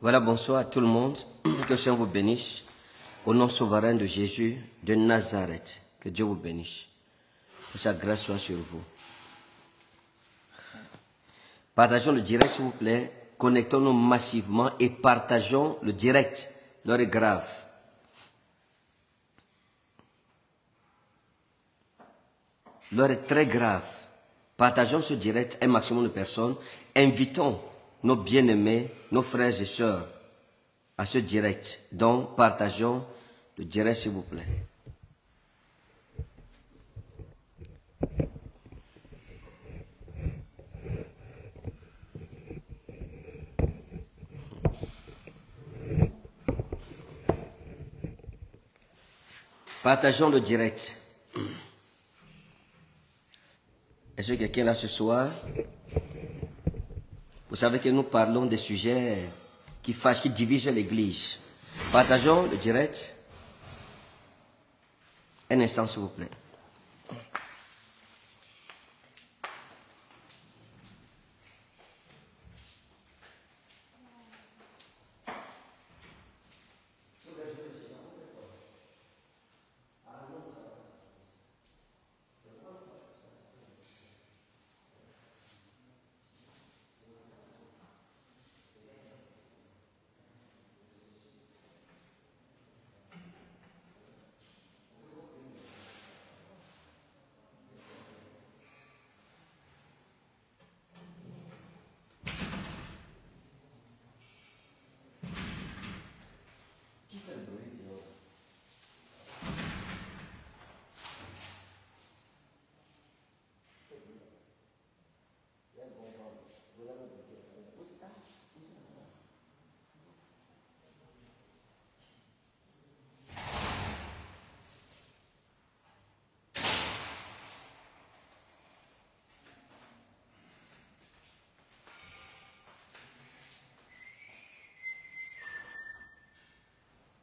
Voilà, bonsoir à tout le monde. Que Dieu vous bénisse. Au nom souverain de Jésus de Nazareth, que Dieu vous bénisse. Que sa grâce soit sur vous. Partageons le direct, s'il vous plaît. Connectons-nous massivement et partageons le direct. L'heure est grave. L'heure est très grave. Partageons ce direct un maximum de personnes. Invitons nos bien-aimés, nos frères et sœurs à ce direct. Donc, partageons le direct, s'il vous plaît. Partageons le direct. Est-ce que quelqu'un là ce soir? Vous savez que nous parlons des sujets qui fâchent, qui divisent l'Église. Partageons le direct. Un instant, s'il vous plaît.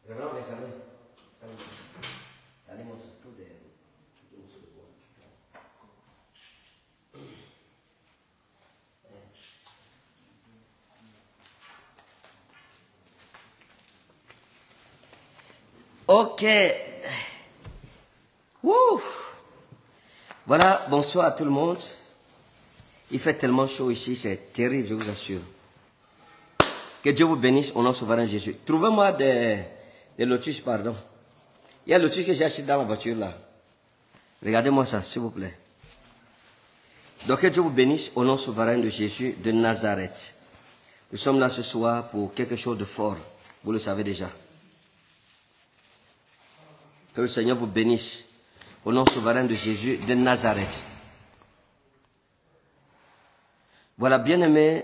Révérend Benjamin, allez-moi ça, tout des... tout des- tout des- Ok. Wouh. Voilà, bonsoir à tout le monde. Il fait tellement chaud ici, c'est terrible, je vous assure. Que Dieu vous bénisse au nom souverain de Jésus. Trouvez-moi des, des lotus, pardon. Il y a le lotus que j'ai acheté dans la voiture là. Regardez-moi ça, s'il vous plaît. Donc que Dieu vous bénisse au nom souverain de Jésus de Nazareth. Nous sommes là ce soir pour quelque chose de fort. Vous le savez déjà. Que le Seigneur vous bénisse au nom souverain de Jésus de Nazareth. Voilà, bien aimé,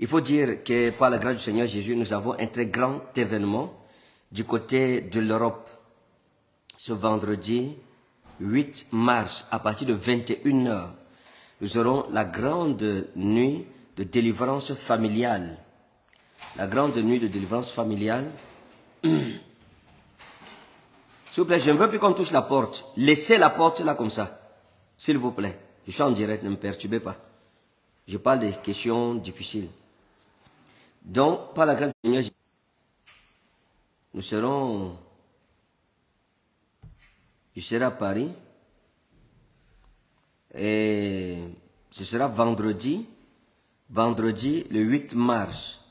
il faut dire que par la grâce du Seigneur Jésus, nous avons un très grand événement du côté de l'Europe. Ce vendredi 8 mars, à partir de 21h, nous aurons la grande nuit de délivrance familiale. La grande nuit de délivrance familiale. S'il vous plaît, je ne veux plus qu'on touche la porte. Laissez la porte là comme ça. S'il vous plaît. Je suis en direct, ne me perturbez pas. Je parle des questions difficiles. Donc, par la grâce du Seigneur, nous serons... Je serai à Paris. Et ce sera vendredi. Vendredi, le 8 mars.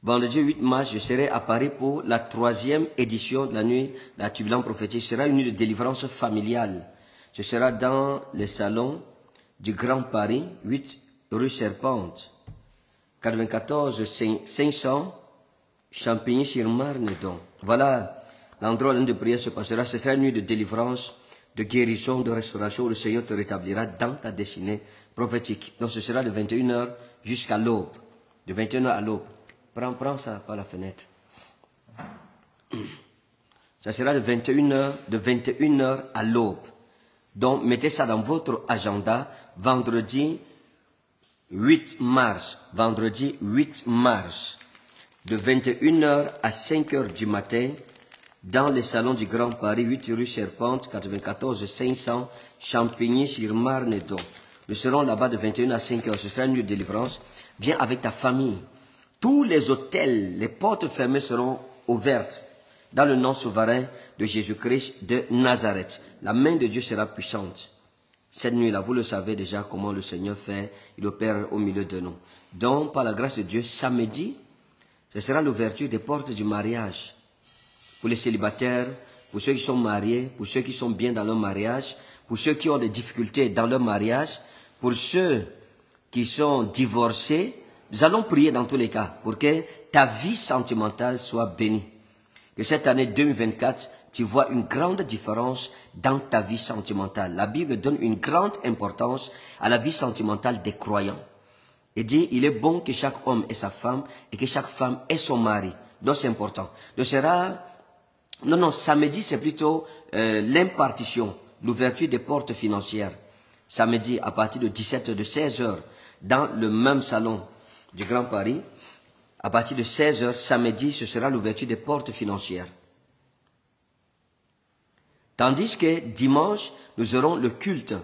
Vendredi 8 mars, je serai à Paris pour la troisième édition de la nuit de la turbulence prophétique. Ce sera une nuit de délivrance familiale. Ce sera dans le salon du Grand Paris, 8 rue Serpente, 94 500 Champigny-sur-Marne. Voilà l'endroit où l'une de prière se passera. Ce sera une nuit de délivrance, de guérison, de restauration le Seigneur te rétablira dans ta destinée prophétique. Donc ce sera de 21h jusqu'à l'aube. De 21h à l'aube. Prends, ça par la fenêtre. Ça sera de 21h, de 21h à l'aube. Donc, mettez ça dans votre agenda. Vendredi 8 mars. Vendredi 8 mars. De 21h à 5h du matin. Dans les salons du Grand Paris, 8 rue Serpente, 94 500 Champigny-sur-Marne. Nous serons là-bas de 21h à 5h. Ce sera une délivrance. Viens avec ta famille. Tous les hôtels, les portes fermées seront ouvertes dans le nom souverain de Jésus-Christ de Nazareth. La main de Dieu sera puissante. Cette nuit-là, vous le savez déjà comment le Seigneur fait, il opère au milieu de nous. Donc, par la grâce de Dieu, samedi, ce sera l'ouverture des portes du mariage. Pour les célibataires, pour ceux qui sont mariés, pour ceux qui sont bien dans leur mariage, pour ceux qui ont des difficultés dans leur mariage, pour ceux qui sont divorcés, nous allons prier dans tous les cas pour que ta vie sentimentale soit bénie. Que cette année 2024, tu vois une grande différence dans ta vie sentimentale. La Bible donne une grande importance à la vie sentimentale des croyants. Et dit, il est bon que chaque homme ait sa femme et que chaque femme ait son mari. Donc c'est important. Donc sera, non, non, samedi c'est plutôt euh, l'impartition, l'ouverture des portes financières. Samedi à partir de 17h, de 16h, dans le même salon du Grand Paris, à partir de 16h, samedi, ce sera l'ouverture des portes financières. Tandis que dimanche, nous aurons le culte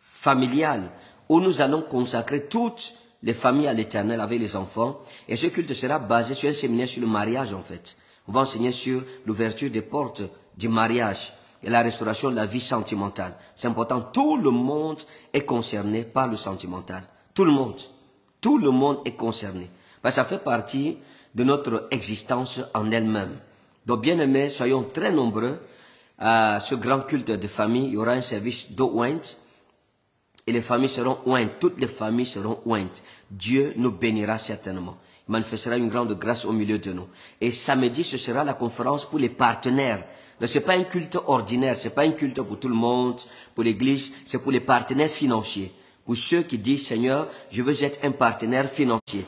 familial où nous allons consacrer toutes les familles à l'éternel avec les enfants. Et ce culte sera basé sur un séminaire sur le mariage en fait. On va enseigner sur l'ouverture des portes du mariage et la restauration de la vie sentimentale. C'est important. Tout le monde est concerné par le sentimental. Tout le monde. Tout le monde est concerné. Parce que ça fait partie de notre existence en elle-même. Donc, bien aimés, soyons très nombreux à ce grand culte de famille, il y aura un service d'eau et les familles seront ointes, toutes les familles seront ointes. Dieu nous bénira certainement. Il manifestera une grande grâce au milieu de nous. Et samedi, ce sera la conférence pour les partenaires. Ce n'est pas un culte ordinaire, ce n'est pas un culte pour tout le monde, pour l'église, c'est pour les partenaires financiers. Pour ceux qui disent, Seigneur, je veux être un partenaire financier.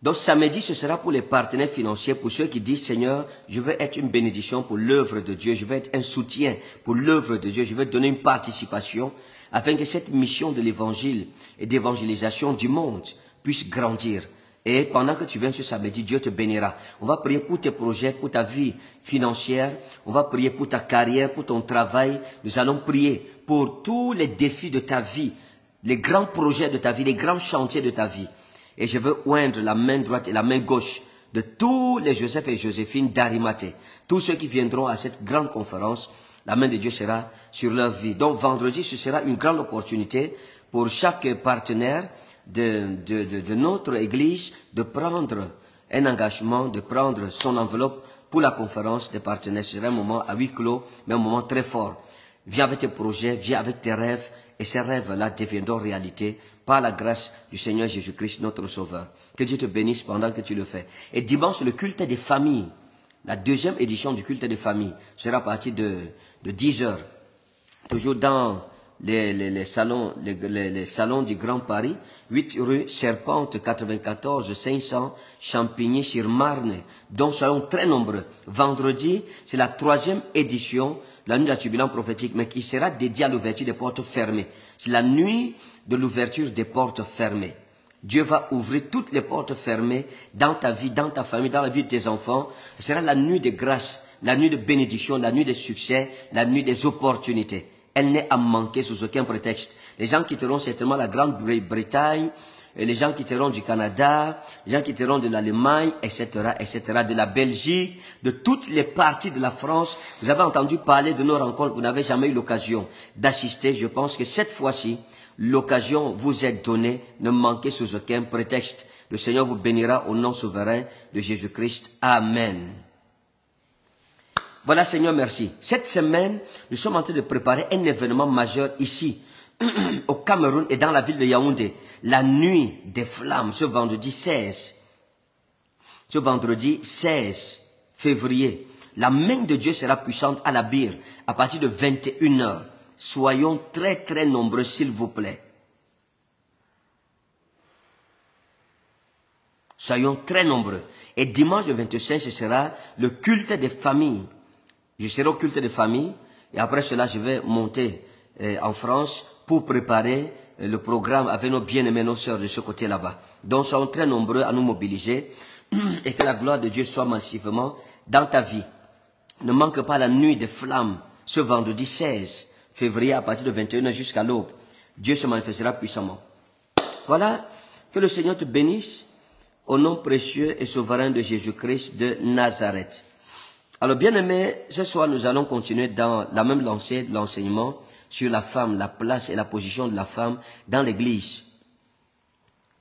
Donc samedi, ce sera pour les partenaires financiers, pour ceux qui disent, Seigneur, je veux être une bénédiction pour l'œuvre de Dieu, je veux être un soutien pour l'œuvre de Dieu, je veux donner une participation afin que cette mission de l'évangile et d'évangélisation du monde puisse grandir. Et pendant que tu viens ce samedi, Dieu te bénira. On va prier pour tes projets, pour ta vie financière. On va prier pour ta carrière, pour ton travail. Nous allons prier pour tous les défis de ta vie, les grands projets de ta vie, les grands chantiers de ta vie. Et je veux oindre la main droite et la main gauche de tous les Joseph et Joséphine d'Arimathée. Tous ceux qui viendront à cette grande conférence, la main de Dieu sera sur leur vie. Donc vendredi, ce sera une grande opportunité pour chaque partenaire de, de, de, notre Église de prendre un engagement, de prendre son enveloppe pour la conférence des partenaires. Ce sera un moment à huis clos, mais un moment très fort. Viens avec tes projets, viens avec tes rêves, et ces rêves-là deviendront réalité par la grâce du Seigneur Jésus-Christ, notre Sauveur. Que Dieu te bénisse pendant que tu le fais. Et dimanche, le culte des familles, la deuxième édition du culte des familles, sera à partir de, de 10 heures. Toujours dans les, les, salons, les, les, salons du Grand Paris, 8 rue Serpente 94 500 Champigny-sur-Marne, dont soyons très nombreux. Vendredi, c'est la troisième édition la nuit de la prophétique, mais qui sera dédiée à l'ouverture des portes fermées. C'est la nuit de l'ouverture des portes fermées. Dieu va ouvrir toutes les portes fermées dans ta vie, dans ta famille, dans la vie de tes enfants. Ce sera la nuit de grâce, la nuit de bénédiction, la nuit de succès, la nuit des opportunités. Elle n'est à manquer sous aucun prétexte. Les gens quitteront certainement la Grande-Bretagne, les gens quitteront du Canada, les gens quitteront de l'Allemagne, etc., etc., de la Belgique, de toutes les parties de la France. Vous avez entendu parler de nos rencontres, vous n'avez jamais eu l'occasion d'assister. Je pense que cette fois-ci, l'occasion vous est donnée. Ne manquez sous aucun prétexte. Le Seigneur vous bénira au nom souverain de Jésus-Christ. Amen. Voilà, Seigneur, merci. Cette semaine, nous sommes en train de préparer un événement majeur ici, au Cameroun et dans la ville de Yaoundé la nuit des flammes, ce vendredi 16. Ce vendredi 16 février, la main de Dieu sera puissante à la bire à partir de 21 heures. Soyons très très nombreux, s'il vous plaît. Soyons très nombreux. Et dimanche le 25, ce sera le culte des familles. Je serai au culte des familles. Et après cela, je vais monter euh, en France pour préparer le programme avec nos bien-aimés, nos sœurs de ce côté là-bas. Donc, soyons très nombreux à nous mobiliser et que la gloire de Dieu soit massivement dans ta vie. Ne manque pas la nuit des flammes ce vendredi 16 février à partir de 21h jusqu'à l'aube. Dieu se manifestera puissamment. Voilà, que le Seigneur te bénisse au nom précieux et souverain de Jésus-Christ de Nazareth. Alors, bien aimé, ce soir, nous allons continuer dans la même lancée de l'enseignement sur la femme, la place et la position de la femme dans l'Église.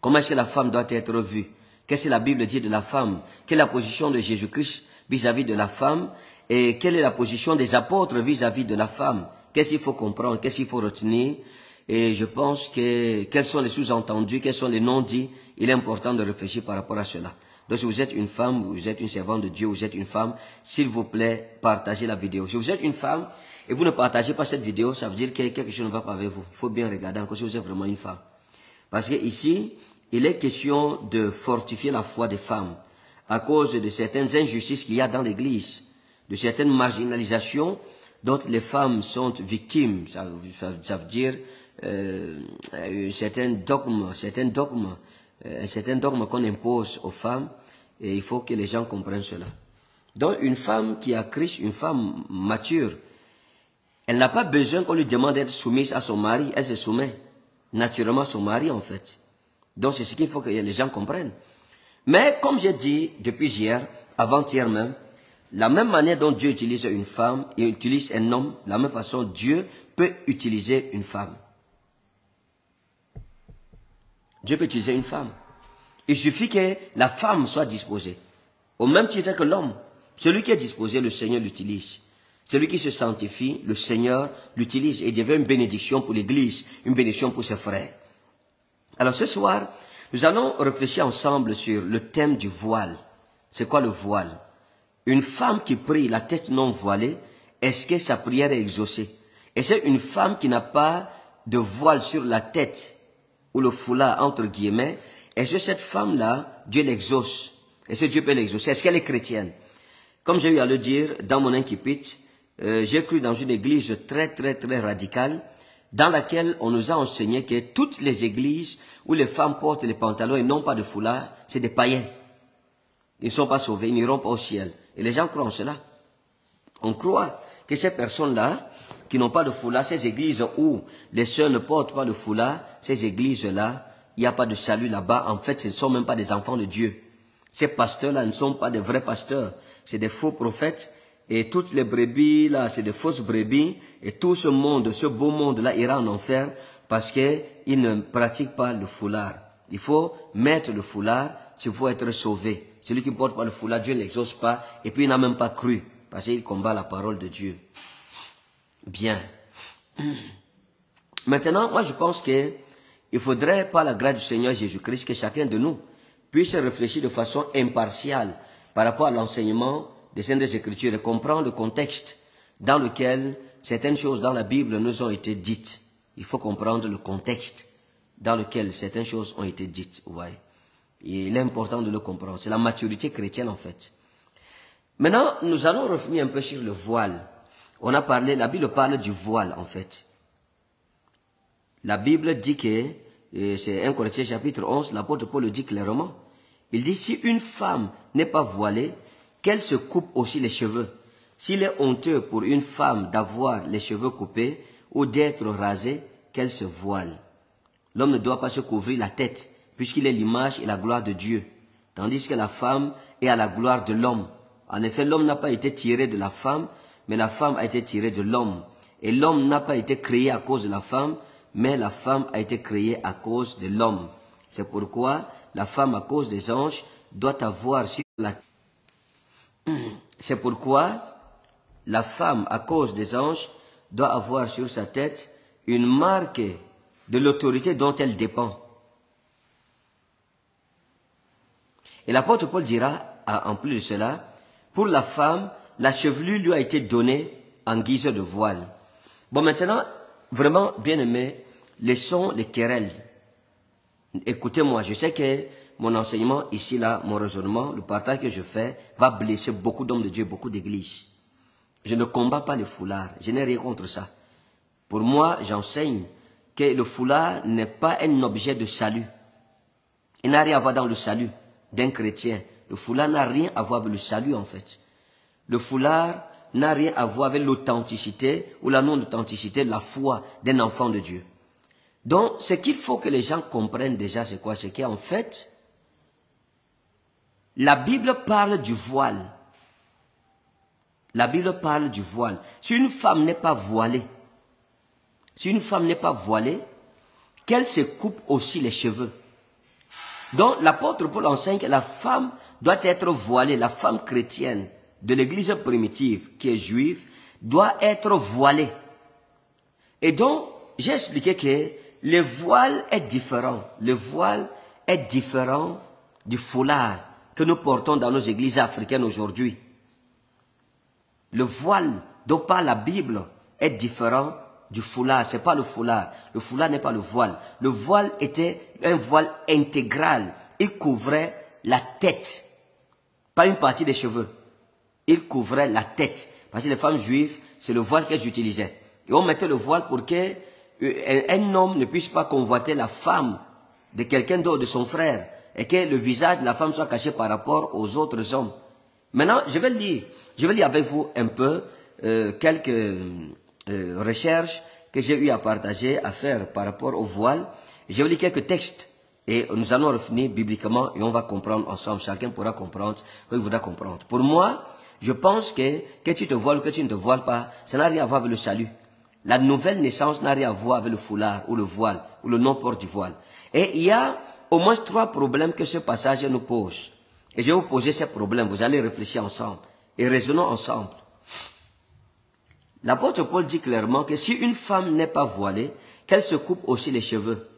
Comment est-ce que la femme doit être vue? Qu'est-ce que la Bible dit de la femme? Quelle est la position de Jésus-Christ vis-à-vis de la femme? Et quelle est la position des apôtres vis-à-vis de la femme? Qu'est-ce qu'il faut comprendre? Qu'est-ce qu'il faut retenir? Et je pense que quels sont les sous-entendus? Quels sont les non-dits? Il est important de réfléchir par rapport à cela. Donc si vous êtes une femme, vous êtes une servante de Dieu, vous êtes une femme, s'il vous plaît, partagez la vidéo. Si vous êtes une femme et vous ne partagez pas cette vidéo, ça veut dire que quelque chose ne va pas avec vous. Il faut bien regarder encore si vous êtes vraiment une femme. Parce que ici, il est question de fortifier la foi des femmes à cause de certaines injustices qu'il y a dans l'Église, de certaines marginalisations dont les femmes sont victimes. Ça, veut dire euh, un certain dogme, certains dogmes, euh, un certain dogme qu'on impose aux femmes, et il faut que les gens comprennent cela. Donc une femme qui a Christ, une femme mature, elle n'a pas besoin qu'on lui demande d'être soumise à son mari, elle se soumet naturellement à son mari en fait. Donc c'est ce qu'il faut que les gens comprennent. Mais comme j'ai dit depuis hier, avant-hier même, la même manière dont Dieu utilise une femme, il utilise un homme, la même façon Dieu peut utiliser une femme. Dieu peut utiliser une femme. Il suffit que la femme soit disposée. Au même titre que l'homme. Celui qui est disposé, le Seigneur l'utilise. Celui qui se sanctifie, le Seigneur l'utilise. Et devient une bénédiction pour l'Église, une bénédiction pour ses frères. Alors ce soir, nous allons réfléchir ensemble sur le thème du voile. C'est quoi le voile? Une femme qui prie la tête non voilée, est-ce que sa prière est exaucée? Et c'est une femme qui n'a pas de voile sur la tête, ou le foulard entre guillemets, est-ce que cette femme-là, Dieu l'exauce? Est-ce que Dieu peut l'exaucer? Est-ce qu'elle est chrétienne? Comme j'ai eu à le dire dans mon inquipit, euh, j'ai cru dans une église très très très radicale, dans laquelle on nous a enseigné que toutes les églises où les femmes portent les pantalons et n'ont pas de foulard, c'est des païens. Ils ne sont pas sauvés, ils n'iront pas au ciel. Et les gens croient en cela. On croit que ces personnes-là, qui n'ont pas de foulard, ces églises où les sœurs ne portent pas de foulard, ces églises-là, il n'y a pas de salut là-bas. En fait, ce ne sont même pas des enfants de Dieu. Ces pasteurs-là ne sont pas des vrais pasteurs. C'est des faux prophètes et toutes les brebis, là, c'est des fausses brebis. Et tout ce monde, ce beau monde-là, ira en enfer parce qu'ils ne pratiquent pas le foulard. Il faut mettre le foulard s'il faut être sauvé. Celui qui ne porte pas le foulard, Dieu ne l'exauce pas. Et puis il n'a même pas cru parce qu'il combat la parole de Dieu. Bien. Maintenant, moi je pense que il faudrait, par la grâce du Seigneur Jésus-Christ, que chacun de nous puisse réfléchir de façon impartiale par rapport à l'enseignement des Saintes Écritures et comprendre le contexte dans lequel certaines choses dans la Bible nous ont été dites. Il faut comprendre le contexte dans lequel certaines choses ont été dites. Ouais. il est important de le comprendre. C'est la maturité chrétienne en fait. Maintenant, nous allons revenir un peu sur le voile. On a parlé, la Bible parle du voile en fait. La Bible dit que, c'est 1 Corinthiens chapitre 11, l'apôtre Paul le dit clairement. Il dit, si une femme n'est pas voilée, qu'elle se coupe aussi les cheveux. S'il est honteux pour une femme d'avoir les cheveux coupés ou d'être rasée, qu'elle se voile. L'homme ne doit pas se couvrir la tête, puisqu'il est l'image et la gloire de Dieu, tandis que la femme est à la gloire de l'homme. En effet, l'homme n'a pas été tiré de la femme, mais la femme a été tirée de l'homme. Et l'homme n'a pas été créé à cause de la femme, mais la femme a été créée à cause de l'homme. C'est pourquoi la femme, à cause des anges, doit avoir sur la c'est pourquoi la femme, à cause des anges, doit avoir sur sa tête une marque de l'autorité dont elle dépend. Et l'apôtre Paul dira, en plus de cela, pour la femme, la chevelure lui a été donnée en guise de voile. Bon, maintenant, vraiment, bien aimé, laissons les querelles. Écoutez-moi, je sais que mon enseignement ici, là, mon raisonnement, le partage que je fais, va blesser beaucoup d'hommes de Dieu, beaucoup d'églises. Je ne combats pas le foulard. Je n'ai rien contre ça. Pour moi, j'enseigne que le foulard n'est pas un objet de salut. Il n'a rien à voir dans le salut d'un chrétien. Le foulard n'a rien à voir avec le salut, en fait. Le foulard n'a rien à voir avec l'authenticité ou la non-authenticité, la foi d'un enfant de Dieu. Donc, ce qu'il faut que les gens comprennent déjà, c'est quoi? C'est qu'en fait, la Bible parle du voile. La Bible parle du voile. Si une femme n'est pas voilée, si une femme n'est pas voilée, qu'elle se coupe aussi les cheveux. Donc l'apôtre Paul enseigne que la femme doit être voilée, la femme chrétienne de l'église primitive qui est juive doit être voilée. Et donc, j'ai expliqué que le voile est différent. Le voile est différent du foulard que nous portons dans nos églises africaines aujourd'hui. Le voile dont parle la Bible est différent du foulard. C'est pas le foulard. Le foulard n'est pas le voile. Le voile était un voile intégral. Il couvrait la tête, pas une partie des cheveux. Il couvrait la tête. Parce que les femmes juives, c'est le voile qu'elles utilisaient. Et on mettait le voile pour que euh, homme ne puisse pas convoiter la femme de quelqu'un d'autre, de son frère, et que le visage de la femme soit caché par rapport aux autres hommes. Maintenant, je vais lire, je vais lire avec vous un peu euh, quelques euh, recherches que j'ai eu à partager, à faire par rapport au voile. Je vais lire quelques textes et nous allons revenir bibliquement et on va comprendre ensemble. Chacun pourra comprendre ce qu'il voudra comprendre. Pour moi, je pense que que tu te voiles ou que tu ne te voiles pas, ça n'a rien à voir avec le salut. La nouvelle naissance n'a rien à voir avec le foulard ou le voile ou le non-port du voile. Et il y a au moins trois problèmes que ce passage nous pose. Et je vais vous poser ces problèmes. Vous allez réfléchir ensemble et raisonnons ensemble. L'apôtre Paul dit clairement que si une femme n'est pas voilée, qu'elle se coupe aussi les cheveux.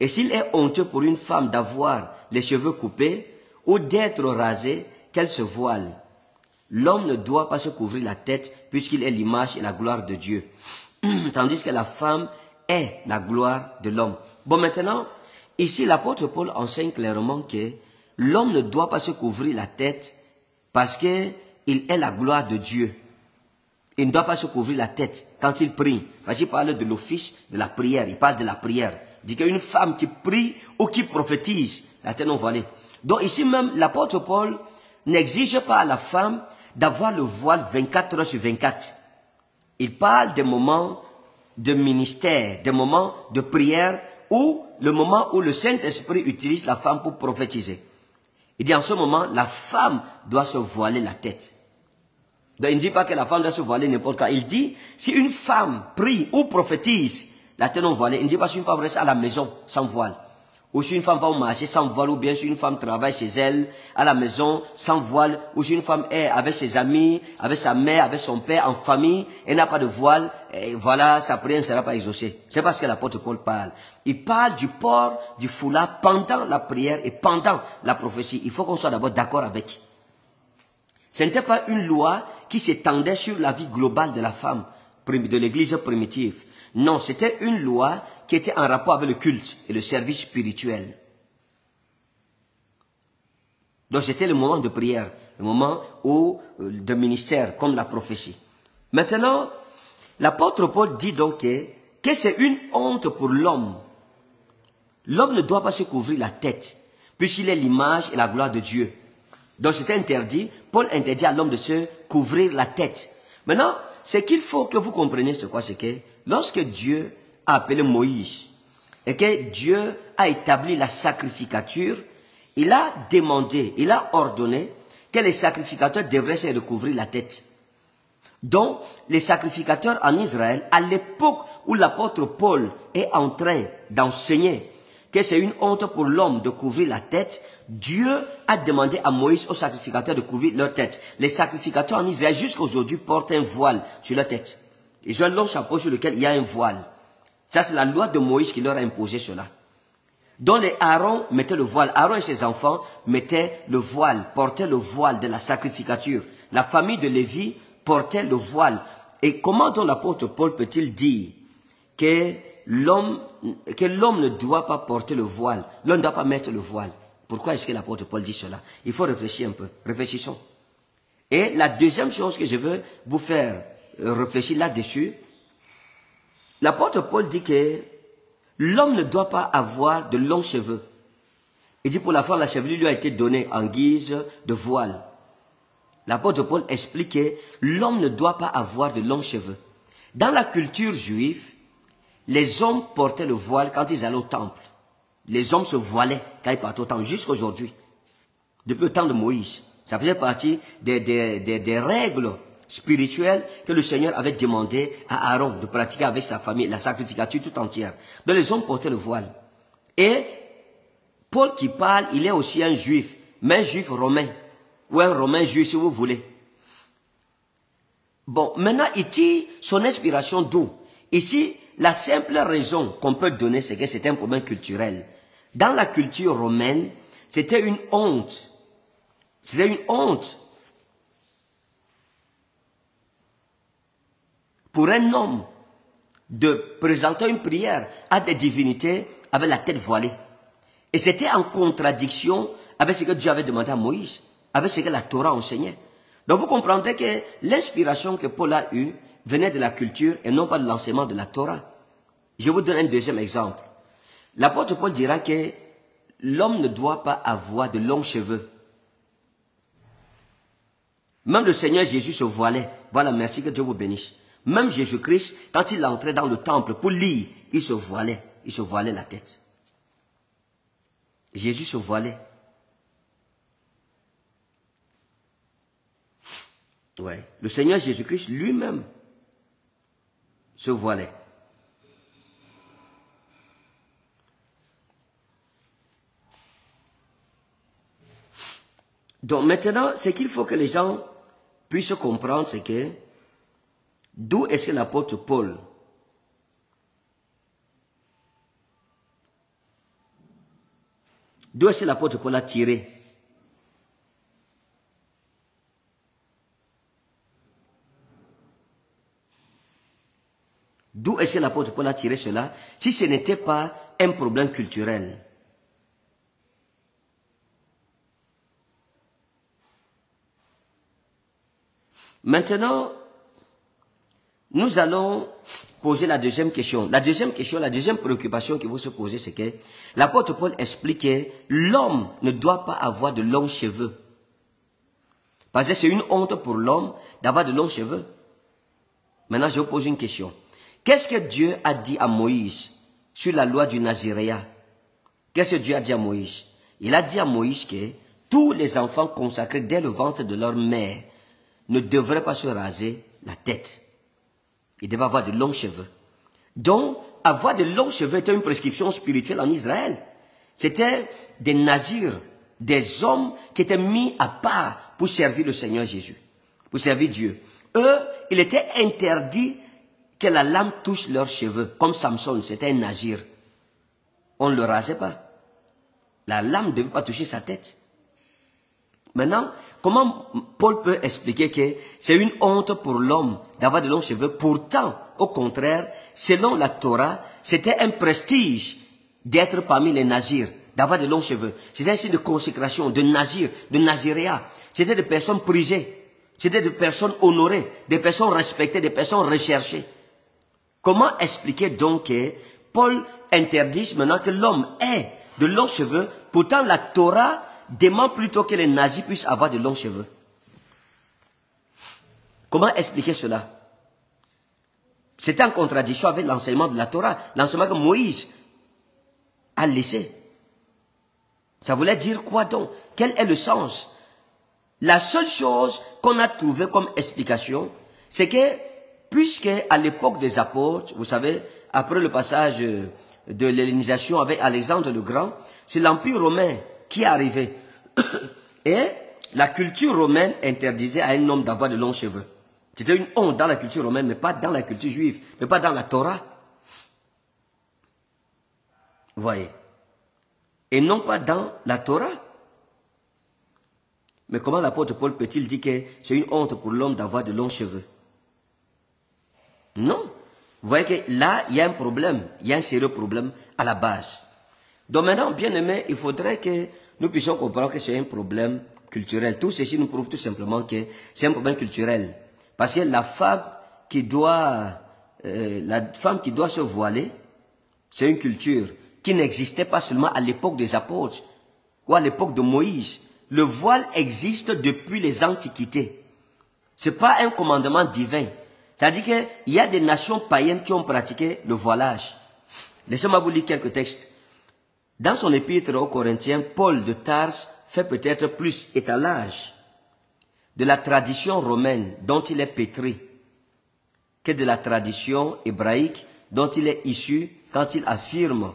Et s'il est honteux pour une femme d'avoir les cheveux coupés ou d'être rasée, qu'elle se voile. L'homme ne doit pas se couvrir la tête puisqu'il est l'image et la gloire de Dieu. Tandis que la femme est la gloire de l'homme. Bon, maintenant, ici, l'apôtre Paul enseigne clairement que l'homme ne doit pas se couvrir la tête parce qu'il est la gloire de Dieu. Il ne doit pas se couvrir la tête quand il prie. Parce qu'il parle de l'office de la prière. Il parle de la prière. Il dit qu'une femme qui prie ou qui prophétise, la tête non voilée. Donc ici même, l'apôtre Paul n'exige pas à la femme d'avoir le voile 24 heures sur 24. Il parle des moments de ministère, des moments de prière ou le moment où le Saint-Esprit utilise la femme pour prophétiser. Il dit en ce moment, la femme doit se voiler la tête. Donc il ne dit pas que la femme doit se voiler n'importe quand. Il dit, si une femme prie ou prophétise, la tête non voilée, il ne dit pas si une femme reste à la maison sans voile. Ou si une femme va au marché sans voile, ou bien si une femme travaille chez elle, à la maison, sans voile, ou si une femme est avec ses amis, avec sa mère, avec son père, en famille, et n'a pas de voile, et voilà, sa prière ne sera pas exaucée. C'est parce que l'apôtre Paul parle. Il parle du port du foulard pendant la prière et pendant la prophétie. Il faut qu'on soit d'abord d'accord avec. Ce n'était pas une loi qui s'étendait sur la vie globale de la femme, de l'église primitive. Non, c'était une loi qui était en rapport avec le culte et le service spirituel. Donc c'était le moment de prière, le moment où, euh, de ministère, comme la prophétie. Maintenant, l'apôtre Paul dit donc que, que c'est une honte pour l'homme. L'homme ne doit pas se couvrir la tête, puisqu'il est l'image et la gloire de Dieu. Donc c'est interdit, Paul interdit à l'homme de se couvrir la tête. Maintenant, ce qu'il faut que vous compreniez, c'est quoi? C'est que lorsque Dieu a appelé Moïse et que Dieu a établi la sacrificature, il a demandé, il a ordonné que les sacrificateurs devraient se recouvrir la tête. Donc, les sacrificateurs en Israël, à l'époque où l'apôtre Paul est en train d'enseigner que c'est une honte pour l'homme de couvrir la tête, Dieu a demandé à Moïse, aux sacrificateurs, de couvrir leur tête. Les sacrificateurs en Israël, jusqu'à aujourd'hui, portent un voile sur leur tête. Ils ont un long chapeau sur lequel il y a un voile. Ça, c'est la loi de Moïse qui leur a imposé cela. Donc les Aaron mettaient le voile. Aaron et ses enfants mettaient le voile, portaient le voile de la sacrificature. La famille de Lévi portait le voile. Et comment donc l'apôtre Paul peut-il dire que l'homme, que l'homme ne doit pas porter le voile, l'homme ne doit pas mettre le voile Pourquoi est-ce que l'apôtre Paul dit cela? Il faut réfléchir un peu. Réfléchissons. Et la deuxième chose que je veux vous faire réfléchir là-dessus, L'apôtre Paul dit que l'homme ne doit pas avoir de longs cheveux. Il dit pour la femme, la chevelure lui a été donnée en guise de voile. L'apôtre Paul explique que l'homme ne doit pas avoir de longs cheveux. Dans la culture juive, les hommes portaient le voile quand ils allaient au temple. Les hommes se voilaient quand ils partaient au temple, jusqu'aujourd'hui. depuis le temps de Moïse. Ça faisait partie des, des, règles spirituelles que le Seigneur avait demandé à Aaron de pratiquer avec sa famille, la sacrificature tout entière. Donc les hommes portaient le voile. Et Paul qui parle, il est aussi un juif, mais un juif romain, ou un romain juif si vous voulez. Bon, maintenant, il tire son inspiration d'où? Ici, la simple raison qu'on peut donner, c'est que c'est un problème culturel. Dans la culture romaine, c'était une honte. C'était une honte pour un homme de présenter une prière à des divinités avec la tête voilée. Et c'était en contradiction avec ce que Dieu avait demandé à Moïse, avec ce que la Torah enseignait. Donc vous comprendrez que l'inspiration que Paul a eue venait de la culture et non pas de l'enseignement de la Torah. Je vous donne un deuxième exemple. L'apôtre Paul dira que l'homme ne doit pas avoir de longs cheveux. Même le Seigneur Jésus se voilait. Voilà, merci que Dieu vous bénisse. Même Jésus-Christ, quand il entrait dans le temple pour lire, il se voilait. Il se voilait la tête. Jésus se voilait. Ouais. Le Seigneur Jésus-Christ lui-même se voilait. Donc maintenant, ce qu'il faut que les gens puissent comprendre, c'est que d'où est-ce que l'apôtre Paul D'où est-ce que l'apôtre Paul a tiré? D'où est-ce que l'apôtre Paul a tiré cela si ce n'était pas un problème culturel Maintenant, nous allons poser la deuxième question. La deuxième question, la deuxième préoccupation qu'il faut se poser, c'est que l'apôtre Paul expliquait l'homme ne doit pas avoir de longs cheveux. Parce que c'est une honte pour l'homme d'avoir de longs cheveux. Maintenant, je vous pose une question. Qu'est-ce que Dieu a dit à Moïse sur la loi du Naziréa Qu'est-ce que Dieu a dit à Moïse? Il a dit à Moïse que tous les enfants consacrés dès le ventre de leur mère ne devrait pas se raser la tête. Il devait avoir de longs cheveux. Donc, avoir de longs cheveux était une prescription spirituelle en Israël. C'était des nazirs, des hommes qui étaient mis à part pour servir le Seigneur Jésus, pour servir Dieu. Eux, il était interdit la lame touche leurs cheveux, comme Samson, c'était un nazir. On ne le rasait pas. La lame ne devait pas toucher sa tête. Maintenant, Comment Paul peut expliquer que c'est une honte pour l'homme d'avoir de longs cheveux? Pourtant, au contraire, selon la Torah, c'était un prestige d'être parmi les nazirs, d'avoir de longs cheveux. C'était un signe de consécration, de nazir, de naziréa. C'était des personnes prisées. C'était des personnes honorées, des personnes respectées, des personnes recherchées. Comment expliquer donc que Paul interdit maintenant que l'homme ait de longs cheveux, pourtant la Torah demande plutôt que les nazis puissent avoir de longs cheveux? Comment expliquer cela? C'était en contradiction avec l'enseignement de la Torah, l'enseignement que Moïse a laissé. Ça voulait dire quoi donc? Quel est le sens? La seule chose qu'on a trouvée comme explication, c'est que, puisque à l'époque des apôtres, vous savez, après le passage de l'hellénisation avec Alexandre le Grand, c'est l'Empire romain qui est arrivé. Et la culture romaine interdisait à un homme d'avoir de longs cheveux. C'était une honte dans la culture romaine, mais pas dans la culture juive, mais pas dans la Torah. Vous voyez Et non pas dans la Torah. Mais comment l'apôtre Paul peut-il dire que c'est une honte pour l'homme d'avoir de longs cheveux? Non. Vous voyez que là, il y a un problème, il y a un sérieux problème à la base. Donc maintenant, bien aimé, il faudrait que nous puissions comprendre que c'est un problème culturel. Tout ceci nous prouve tout simplement que c'est un problème culturel. Parce que la femme qui doit, euh, la femme qui doit se voiler, c'est une culture qui n'existait pas seulement à l'époque des apôtres ou à l'époque de Moïse. Le voile existe depuis les antiquités. C'est pas un commandement divin. C'est-à-dire qu'il y a des nations païennes qui ont pratiqué le voilage. Laissez-moi vous lire quelques textes. Dans son épître aux Corinthiens, Paul de Tars fait peut-être plus étalage de la tradition romaine dont il est pétri que de la tradition hébraïque dont il est issu quand il affirme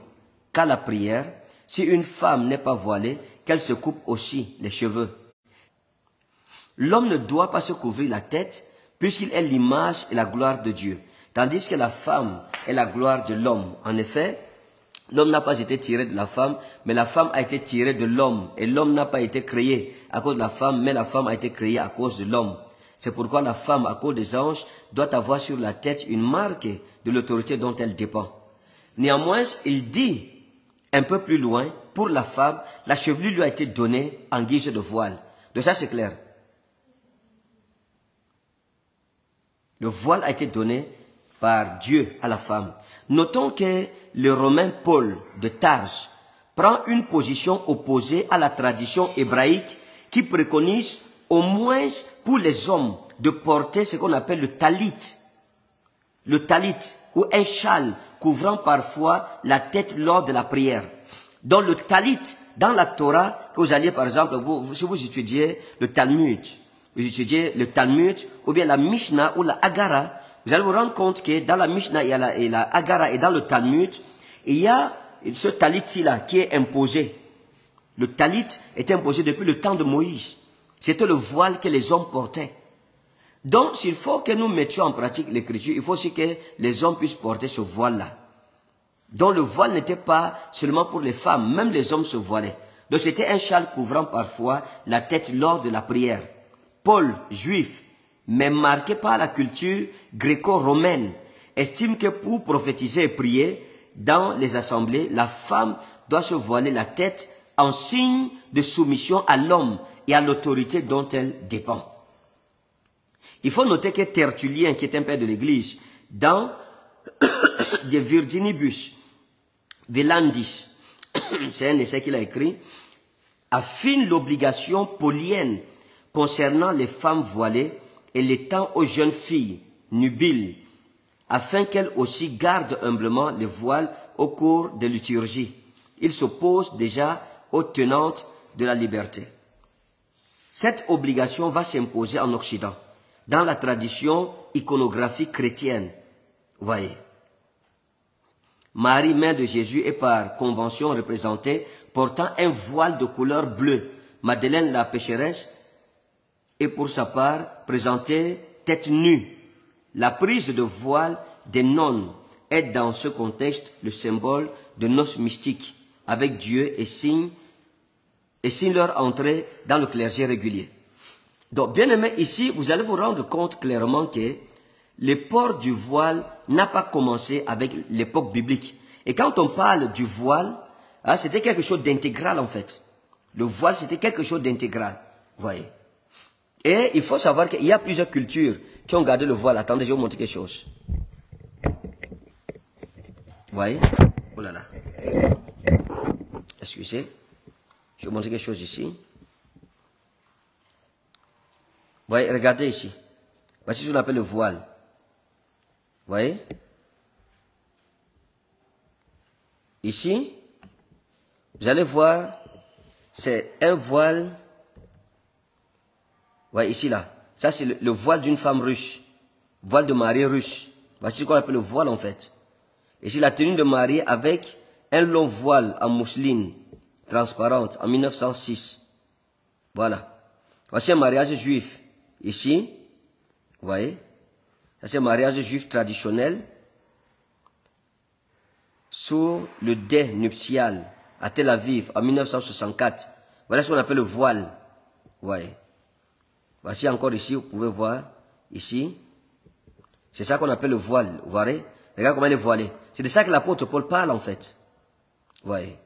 qu'à la prière, si une femme n'est pas voilée, qu'elle se coupe aussi les cheveux. L'homme ne doit pas se couvrir la tête puisqu'il est l'image et la gloire de Dieu, tandis que la femme est la gloire de l'homme. En effet, l'homme n'a pas été tiré de la femme, mais la femme a été tirée de l'homme, et l'homme n'a pas été créé à cause de la femme, mais la femme a été créée à cause de l'homme. C'est pourquoi la femme, à cause des anges, doit avoir sur la tête une marque de l'autorité dont elle dépend. Néanmoins, il dit un peu plus loin, pour la femme, la chevelure lui a été donnée en guise de voile. De ça, c'est clair. Le voile a été donné par Dieu à la femme. Notons que le Romain Paul de Tarse prend une position opposée à la tradition hébraïque qui préconise au moins pour les hommes de porter ce qu'on appelle le talit. Le talit, ou un châle couvrant parfois la tête lors de la prière. Dans le talit, dans la Torah, que vous alliez par exemple, si vous étudiez le Talmud, vous étudiez le Talmud, ou bien la Mishnah ou la Agara, vous allez vous rendre compte que dans la Mishnah et la, et la et dans le Talmud, il y a ce talit-là qui est imposé. Le talit est imposé depuis le temps de Moïse. C'était le voile que les hommes portaient. Donc, s'il faut que nous mettions en pratique l'écriture, il faut aussi que les hommes puissent porter ce voile-là. Donc, le voile n'était pas seulement pour les femmes, même les hommes se voilaient. Donc, c'était un châle couvrant parfois la tête lors de la prière. Paul, juif, mais marqué par la culture gréco-romaine, estime que pour prophétiser et prier dans les assemblées, la femme doit se voiler la tête en signe de soumission à l'homme et à l'autorité dont elle dépend. Il faut noter que Tertullien, qui est un père de l'Église, dans De Virginibus Velandis, c'est un essai qu'il a écrit, affine l'obligation polienne concernant les femmes voilées et l'étend aux jeunes filles nubiles, afin qu'elles aussi gardent humblement le voile au cours de liturgie. Il s'oppose déjà aux tenantes de la liberté. Cette obligation va s'imposer en Occident, dans la tradition iconographique chrétienne. Voyez. Marie, mère de Jésus, est par convention représentée portant un voile de couleur bleue. Madeleine, la pécheresse, est pour sa part présentée tête nue. La prise de voile des nonnes est dans ce contexte le symbole de noces mystiques avec Dieu et signe, et signe leur entrée dans le clergé régulier. Donc, bien aimé, ici, vous allez vous rendre compte clairement que le port du voile n'a pas commencé avec l'époque biblique. Et quand on parle du voile, hein, c'était quelque chose d'intégral en fait. Le voile, c'était quelque chose d'intégral. Voyez. Et il faut savoir qu'il y a plusieurs cultures qui ont gardé le voile. Attendez, je vais vous montrer quelque chose. Voyez? Oh là là. Excusez. Je vais vous montrer quelque chose ici. Voyez, regardez ici. Voici ce qu'on appelle le voile. Voyez? Ici, vous allez voir, c'est un voile. Voyez ici là. Ça, c'est le, voile d'une femme russe. Voile de mariée russe. Voici ce qu'on appelle le voile en fait. Ici, la tenue de mariée avec un long voile en mousseline transparente en 1906. Voilà. Voici un mariage juif. Ici, vous voyez, c'est un mariage juif traditionnel sous le dé nuptial à Tel Aviv en 1964. Voilà ce qu'on appelle le voile. Voyez? Voici encore ici, vous pouvez voir, ici. C'est ça qu'on appelle le voile. Vous voyez? Regarde comment il est voilé. C'est de ça que l'apôtre Paul parle en fait. Voyez?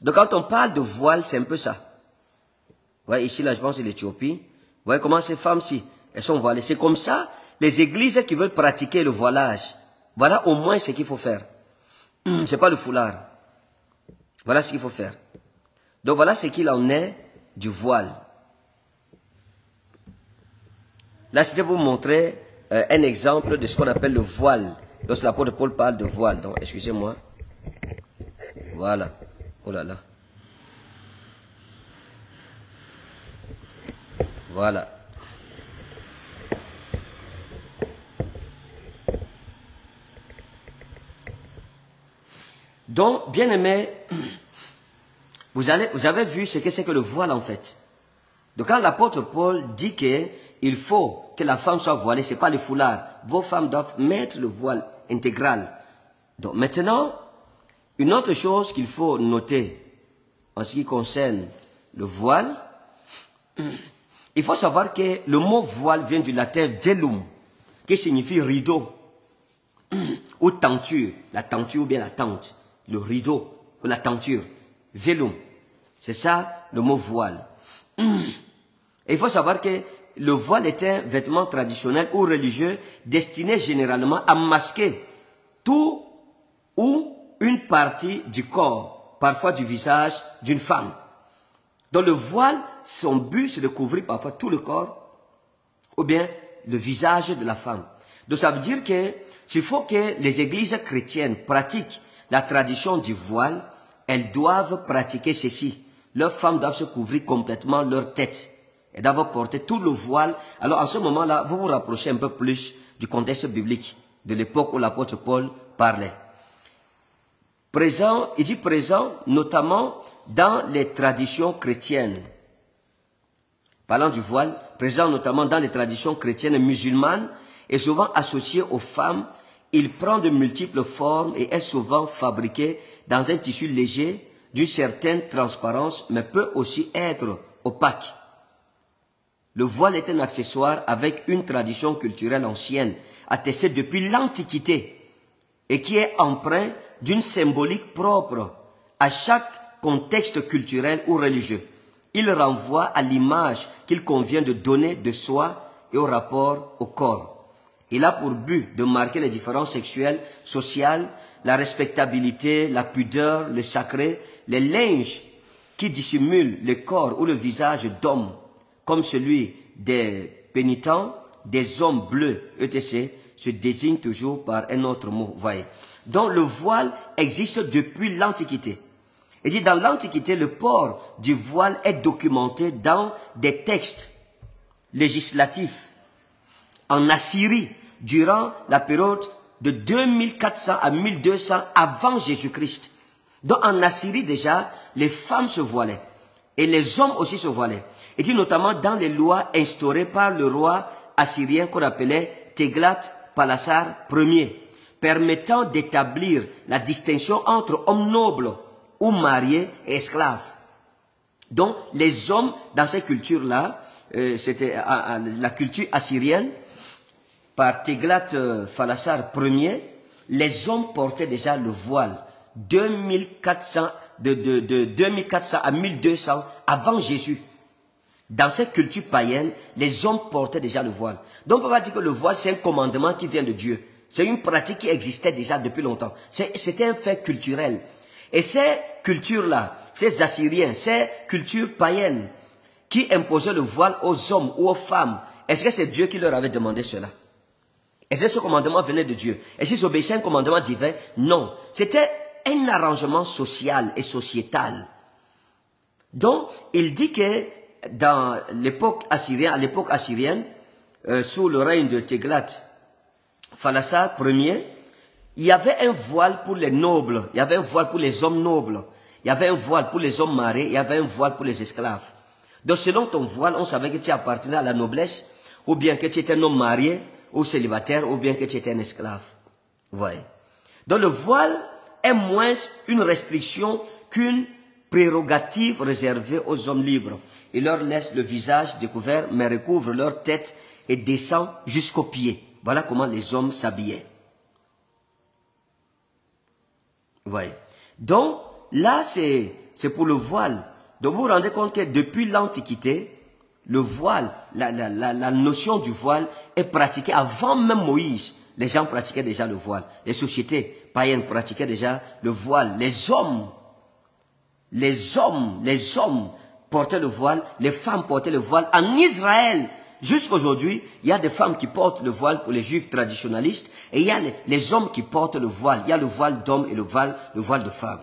Donc quand on parle de voile, c'est un peu ça. Vous voyez, ici, là, je pense c'est l'Éthiopie. Vous voyez comment ces femmes-ci, elles sont voilées. C'est comme ça, les églises qui veulent pratiquer le voilage. Voilà au moins ce qu'il faut faire. C'est pas le foulard. Voilà ce qu'il faut faire. Donc voilà ce qu'il en est du voile. Là, c'était vous montrer euh, un exemple de ce qu'on appelle le voile. Lorsque l'apôtre Paul parle de voile. Donc, excusez-moi. Voilà. Oh là là. Voilà. Donc, bien aimé, vous, vous avez vu ce que c'est que le voile en fait. Donc quand l'apôtre Paul dit qu'il faut que la femme soit voilée, ce n'est pas le foulard. Vos femmes doivent mettre le voile intégral. Donc maintenant, une autre chose qu'il faut noter en ce qui concerne le voile, il faut savoir que le mot voile vient du latin velum, qui signifie rideau, ou tenture, la tenture ou bien la tente, le rideau ou la tenture, velum. C'est ça le mot voile. Et il faut savoir que le voile est un vêtement traditionnel ou religieux destiné généralement à masquer tout ou une partie du corps, parfois du visage d'une femme. Dans le voile, son but, c'est de couvrir parfois tout le corps ou bien le visage de la femme. Donc ça veut dire que s'il faut que les églises chrétiennes pratiquent la tradition du voile, elles doivent pratiquer ceci. Leurs femmes doivent se couvrir complètement leur tête et d'avoir porté tout le voile. Alors en ce moment-là, vous vous rapprochez un peu plus du contexte biblique de l'époque où l'apôtre Paul parlait. Présent, il dit présent notamment dans les traditions chrétiennes. Parlant du voile, présent notamment dans les traditions chrétiennes et musulmanes, et souvent associé aux femmes, il prend de multiples formes et est souvent fabriqué dans un tissu léger, d'une certaine transparence, mais peut aussi être opaque. Le voile est un accessoire avec une tradition culturelle ancienne, attestée depuis l'Antiquité, et qui est empreint d'une symbolique propre à chaque contexte culturel ou religieux. Il renvoie à l'image qu'il convient de donner de soi et au rapport au corps. Il a pour but de marquer les différences sexuelles, sociales, la respectabilité, la pudeur, le sacré, les linges qui dissimulent le corps ou le visage d'hommes comme celui des pénitents, des hommes bleus, etc., se désigne toujours par un autre mot, voyez. Donc le voile existe depuis l'Antiquité. Et dit dans l'Antiquité, le port du voile est documenté dans des textes législatifs en Assyrie durant la période de 2400 à 1200 avant Jésus-Christ. Donc en Assyrie déjà, les femmes se voilaient et les hommes aussi se voilaient. Et dit notamment dans les lois instaurées par le roi assyrien qu'on appelait Teglat-Palassar Ier, permettant d'établir la distinction entre hommes nobles ou mariés et esclaves. Donc les hommes dans ces cultures-là, euh, c'était la culture assyrienne, par Teglat-Palassar Ier, les hommes portaient déjà le voile. 2400, de, de, de 2400 à 1200 avant Jésus. Dans cette culture païenne, les hommes portaient déjà le voile. Donc on va dire que le voile, c'est un commandement qui vient de Dieu. C'est une pratique qui existait déjà depuis longtemps. C'était un fait culturel. Et ces cultures-là, ces Assyriens, ces cultures païennes, qui imposaient le voile aux hommes ou aux femmes, est-ce que c'est Dieu qui leur avait demandé cela? Est-ce que ce commandement venait de Dieu? Est-ce qu'ils obéissaient à un commandement divin? Non. C'était un arrangement social et sociétal. Donc, il dit que dans l'époque assyrienne, à l'époque assyrienne, euh, sous le règne de Teglat, Phalassa Ier, il y avait un voile pour les nobles, il y avait un voile pour les hommes nobles, il y avait un voile pour les hommes mariés, il y avait un voile pour les esclaves. Donc selon ton voile, on savait que tu appartenais à la noblesse, ou bien que tu étais un homme marié, ou célibataire, ou bien que tu étais un esclave. Vous voyez. Donc le voile est moins une restriction qu'une prérogative réservée aux hommes libres. Il leur laisse le visage découvert, mais recouvre leur tête et descend jusqu'aux pieds. Voilà comment les hommes s'habillaient. voyez. Donc, là, c'est pour le voile. Donc, vous vous rendez compte que depuis l'Antiquité, le voile, la, notion du voile est pratiquée avant même Moïse. Les gens pratiquaient déjà le voile. Les sociétés païennes pratiquaient déjà le voile. Les hommes les hommes, les hommes portaient le voile, les femmes portaient le voile. En Israël, jusqu'aujourd'hui, il y a des femmes qui portent le voile pour les juifs traditionnalistes et il y a les, hommes qui portent le voile. Il y a le voile d'homme et le voile, le voile de femme.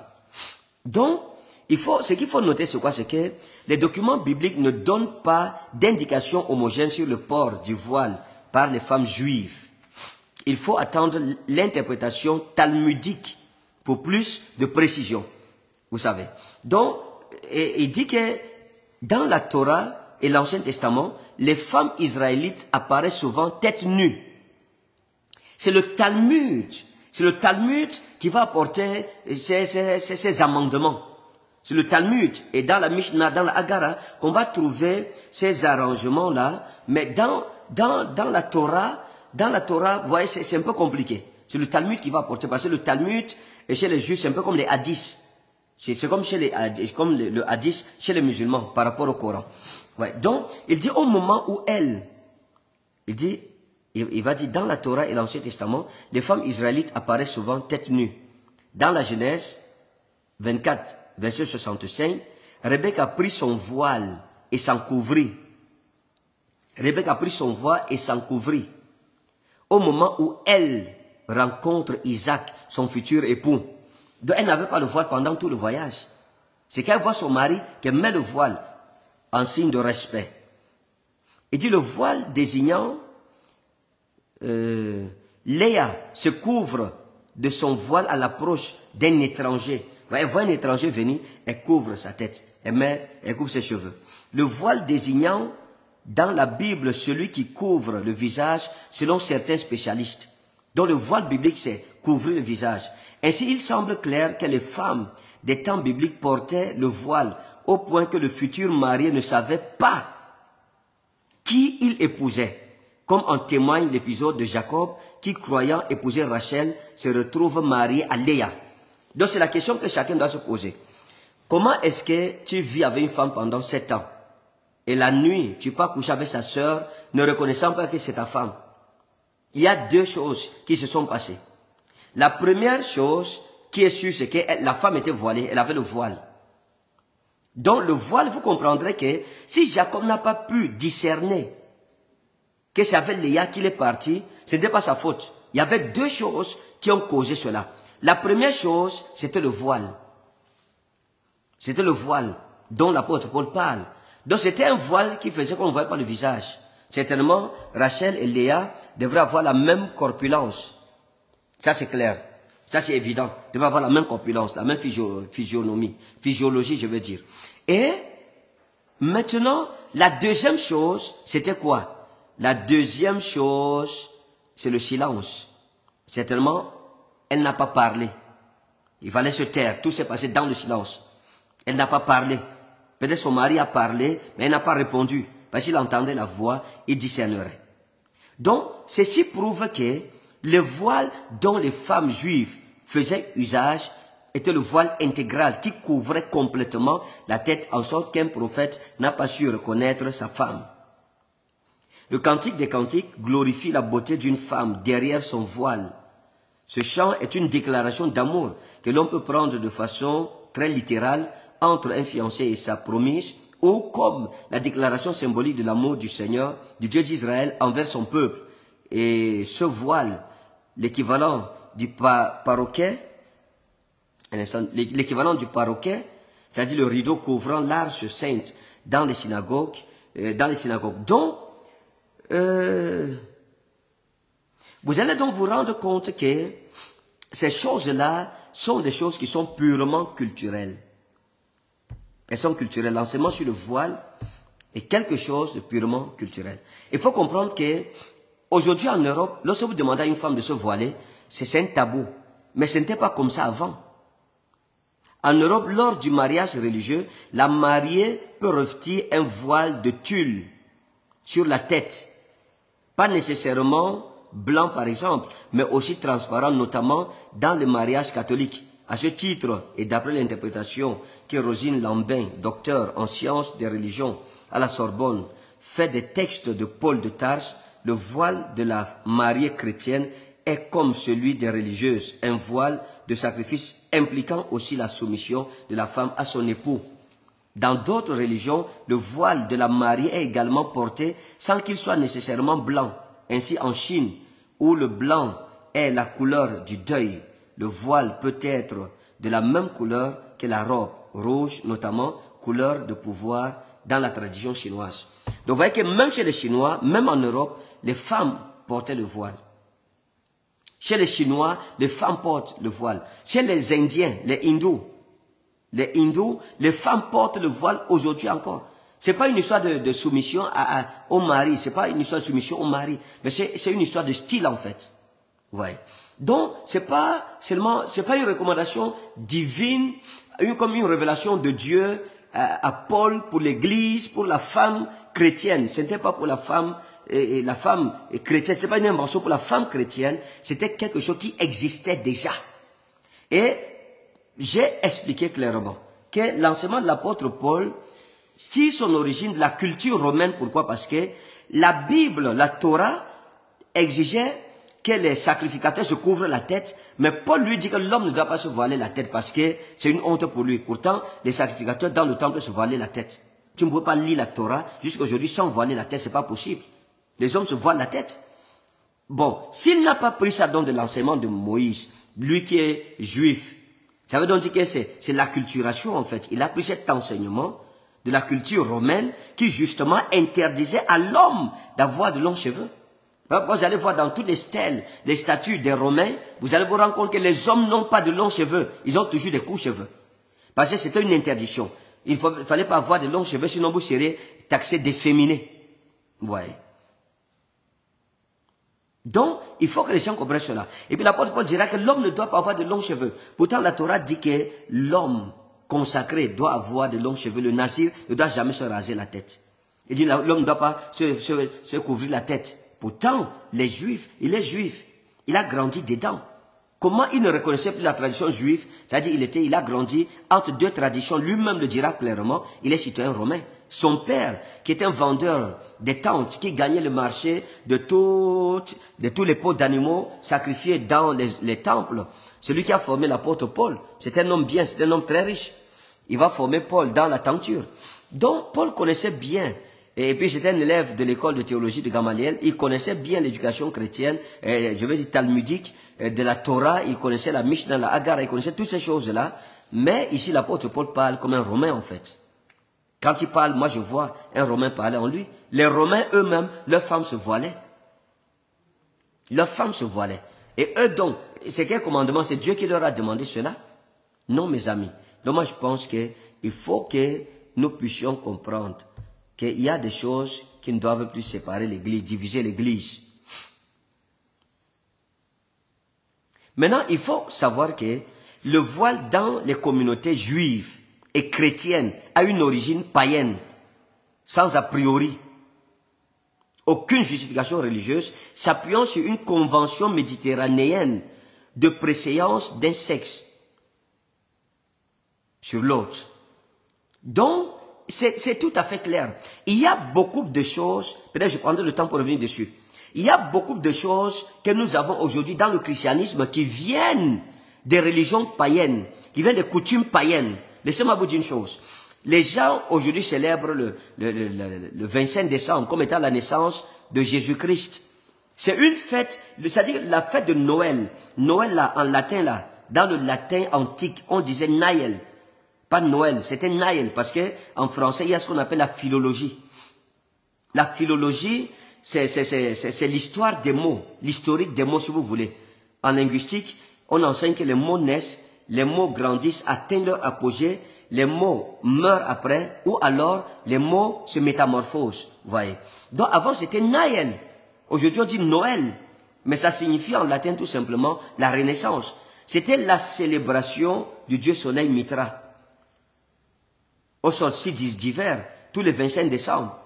Donc, il faut, ce qu'il faut noter, c'est quoi? C'est que les documents bibliques ne donnent pas d'indication homogène sur le port du voile par les femmes juives. Il faut attendre l'interprétation talmudique pour plus de précision. Vous savez. Donc, il dit que dans la Torah et l'Ancien Testament, les femmes israélites apparaissent souvent tête nue. C'est le Talmud, c'est le Talmud qui va apporter ces, amendements. C'est le Talmud et dans la Mishnah, dans la Hagara, qu'on va trouver ces arrangements-là. Mais dans, dans, dans la Torah, dans la Torah, vous voyez, c'est un peu compliqué. C'est le Talmud qui va apporter, parce que le Talmud, et chez les Juifs, c'est un peu comme les hadiths. C'est comme, chez les, comme le, hadith chez les musulmans par rapport au Coran. Ouais. Donc, il dit au moment où elle, il dit, il, va dire dans la Torah et l'Ancien Testament, les femmes israélites apparaissent souvent tête nue. Dans la Genèse 24, verset 65, Rebecca prit son voile et s'en couvrit. Rebecca prit son voile et s'en couvrit. Au moment où elle rencontre Isaac, son futur époux. Donc elle n'avait pas le voile pendant tout le voyage. C'est qu'elle voit son mari qu'elle met le voile en signe de respect. Il dit le voile désignant euh, Léa se couvre de son voile à l'approche d'un étranger. Elle voit un étranger venir, elle couvre sa tête, elle, met, elle couvre ses cheveux. Le voile désignant dans la Bible celui qui couvre le visage selon certains spécialistes. Donc le voile biblique, c'est couvrir le visage. Ainsi, il semble clair que les femmes des temps bibliques portaient le voile au point que le futur marié ne savait pas qui il épousait, comme en témoigne l'épisode de Jacob qui, croyant épouser Rachel, se retrouve marié à Léa. Donc c'est la question que chacun doit se poser. Comment est-ce que tu vis avec une femme pendant sept ans? Et la nuit, tu pas coucher avec sa sœur ne reconnaissant pas que c'est ta femme Il y a deux choses qui se sont passées. La première chose qui est sûre, c'est que la femme était voilée, elle avait le voile. Donc le voile, vous comprendrez que si Jacob n'a pas pu discerner que c'est avec Léa qu'il est parti, ce n'était pas sa faute. Il y avait deux choses qui ont causé cela. La première chose, c'était le voile. C'était le voile dont l'apôtre Paul parle. Donc c'était un voile qui faisait qu'on ne voyait pas le visage. Certainement, Rachel et Léa devraient avoir la même corpulence. Ça, c'est clair. Ça, c'est évident. Ils devraient avoir la même corpulence, la même physionomie, physiologie, je veux dire. Et maintenant, la deuxième chose, c'était quoi? La deuxième chose, c'est le silence. Certainement, elle n'a pas parlé. Il fallait se taire. Tout s'est passé dans le silence. Elle n'a pas parlé. Peut-être son mari a parlé, mais elle n'a pas répondu. Parce qu'il entendait la voix, il discernerait. Donc, ceci prouve que le voile dont les femmes juives faisaient usage était le voile intégral qui couvrait complètement la tête en sorte qu'un prophète n'a pas su reconnaître sa femme. Le cantique des cantiques glorifie la beauté d'une femme derrière son voile. Ce chant est une déclaration d'amour que l'on peut prendre de façon très littérale entre un fiancé et sa promise, ou comme la déclaration symbolique de l'amour du Seigneur, du Dieu d'Israël envers son peuple. Et ce voile l'équivalent du paroquet, l'équivalent du paroquet, c'est-à-dire le rideau couvrant l'arche sainte dans les synagogues, euh, dans les synagogues. Donc, euh, vous allez donc vous rendre compte que ces choses-là sont des choses qui sont purement culturelles. Elles sont culturelles. L'enseignement sur le voile est quelque chose de purement culturel. Il faut comprendre que Aujourd'hui en Europe, lorsque vous demandez à une femme de se voiler, c'est un tabou. Mais ce n'était pas comme ça avant. En Europe, lors du mariage religieux, la mariée peut revêtir un voile de tulle sur la tête. Pas nécessairement blanc par exemple, mais aussi transparent, notamment dans le mariage catholique. À ce titre, et d'après l'interprétation que Rosine Lambin, docteur en sciences des religions à la Sorbonne, fait des textes de Paul de Tarse, le voile de la mariée chrétienne est comme celui des religieuses, un voile de sacrifice impliquant aussi la soumission de la femme à son époux. Dans d'autres religions, le voile de la mariée est également porté sans qu'il soit nécessairement blanc. Ainsi en Chine, où le blanc est la couleur du deuil, le voile peut être de la même couleur que la robe. rouge notamment, couleur de pouvoir dans la tradition chinoise. Donc vous voyez que même chez les Chinois, même en Europe, les femmes portaient le voile. Chez les Chinois, les femmes portent le voile. Chez les Indiens, les hindous, les hindous, les femmes portent le voile aujourd'hui encore. C'est pas une histoire de, soumission au mari, c'est pas une histoire de soumission au mari, mais c'est une histoire de style en fait. Ouais. Donc c'est pas seulement, c'est pas une recommandation divine, comme une révélation de Dieu à, à Paul pour l'Église, pour la femme chrétienne. Ce n'était pas pour la femme et, la femme chrétienne, c'est pas une invention pour la femme chrétienne, c'était quelque chose qui existait déjà. Et j'ai expliqué clairement que l'enseignement de l'apôtre Paul tire son origine de la culture romaine. Pourquoi? Parce que la Bible, la Torah, exigeait que les sacrificateurs se couvrent la tête, mais Paul lui dit que l'homme ne doit pas se voiler la tête parce que c'est une honte pour lui. Pourtant, les sacrificateurs dans le temple se voilaient la tête. Tu ne peux pas lire la Torah jusqu'à aujourd'hui sans voiler la tête, c'est pas possible. Les hommes se voilent la tête. Bon, s'il n'a pas pris ça dans de l'enseignement de Moïse, lui qui est juif, ça veut donc dire que c'est l'acculturation en fait. Il a pris cet enseignement de la culture romaine qui justement interdisait à l'homme d'avoir de longs cheveux. Vous allez voir dans toutes les stèles, les statues des Romains, vous allez vous rendre compte que les hommes n'ont pas de longs cheveux, ils ont toujours des courts cheveux. Parce que c'était une interdiction. Il ne fallait pas avoir de longs cheveux, sinon vous serez taxé d'efféminé. Vous. Donc, il faut que les gens comprennent cela. Et puis l'apôtre Paul dira que l'homme ne doit pas avoir de longs cheveux. Pourtant, la Torah dit que l'homme consacré doit avoir de longs cheveux. Le nazir ne doit jamais se raser la tête. Il dit l'homme ne doit pas se, se, couvrir la tête. Pourtant, les juifs, il est juif. Il a grandi dedans. Comment il ne reconnaissait plus la tradition juive? C'est-à-dire, il était, il a grandi entre deux traditions. Lui-même le dira clairement. Il est citoyen romain. Son père, qui était un vendeur des tentes, qui gagnait le marché de, toutes, de tous les pots d'animaux sacrifiés dans les, temples, celui qui a formé l'apôtre Paul, c'est un homme bien, c'est un homme très riche. Il va former Paul dans la tenture. Donc, Paul connaissait bien et puis c'était un élève de l'école de théologie de Gamaliel. Il connaissait bien l'éducation chrétienne, je veux dire talmudique, de la Torah. Il connaissait la Mishnah, la Hagara, il connaissait toutes ces choses-là. Mais ici, l'apôtre Paul parle comme un Romain en fait. Quand il parle, moi je vois un Romain parler en lui. Les Romains eux-mêmes, leurs femmes se voilaient. Leurs femmes se voilaient. Et eux donc, c'est quel commandement? C'est Dieu qui leur a demandé cela? Non, mes amis. Donc moi je pense qu'il faut que nous puissions comprendre qu'il y a des choses qui ne doivent plus séparer l'Église, diviser l'Église. Maintenant, il faut savoir que le voile dans les communautés juives et chrétienne a une origine païenne, sans a priori. Aucune justification religieuse s'appuyant sur une convention méditerranéenne de préséance d'un sexe sur l'autre. Donc, c'est tout à fait clair. Il y a beaucoup de choses, peut-être je prendrai le temps pour revenir dessus. Il y a beaucoup de choses que nous avons aujourd'hui dans le christianisme qui viennent des religions païennes, qui viennent des coutumes païennes. Laissez-moi vous dire une chose. Les gens aujourd'hui célèbrent le, le, le, 25 décembre comme étant la naissance de Jésus-Christ. C'est une fête, c'est-à-dire la fête de Noël. Noël là, en latin là, dans le latin antique, on disait Naël. Pas Noël, c'était Naël parce que en français, il y a ce qu'on appelle la philologie. La philologie, c'est l'histoire des mots, l'historique des mots si vous voulez. En linguistique, on enseigne que les mots naissent les mots grandissent, atteignent leur apogée, les mots meurent après, ou alors les mots se métamorphosent. Voyez. Donc avant c'était Naël. Aujourd'hui on dit Noël. Mais ça signifie en latin tout simplement la renaissance. C'était la célébration du dieu soleil Mitra. Au solstice d'hiver, tous les 25 décembre.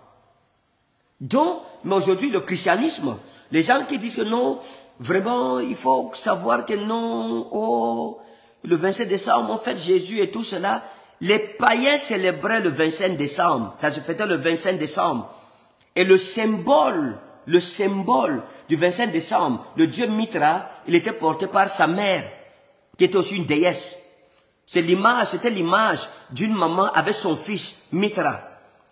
Donc, mais aujourd'hui le christianisme, les gens qui disent que non, vraiment il faut savoir que non, oh, le 25 décembre, en fait, Jésus et tout cela, les païens célébraient le 25 décembre. Ça se fêtait le 25 décembre. Et le symbole, le symbole du 25 décembre, le dieu Mitra, il était porté par sa mère, qui était aussi une déesse. C'est l'image, c'était l'image d'une maman avec son fils Mitra.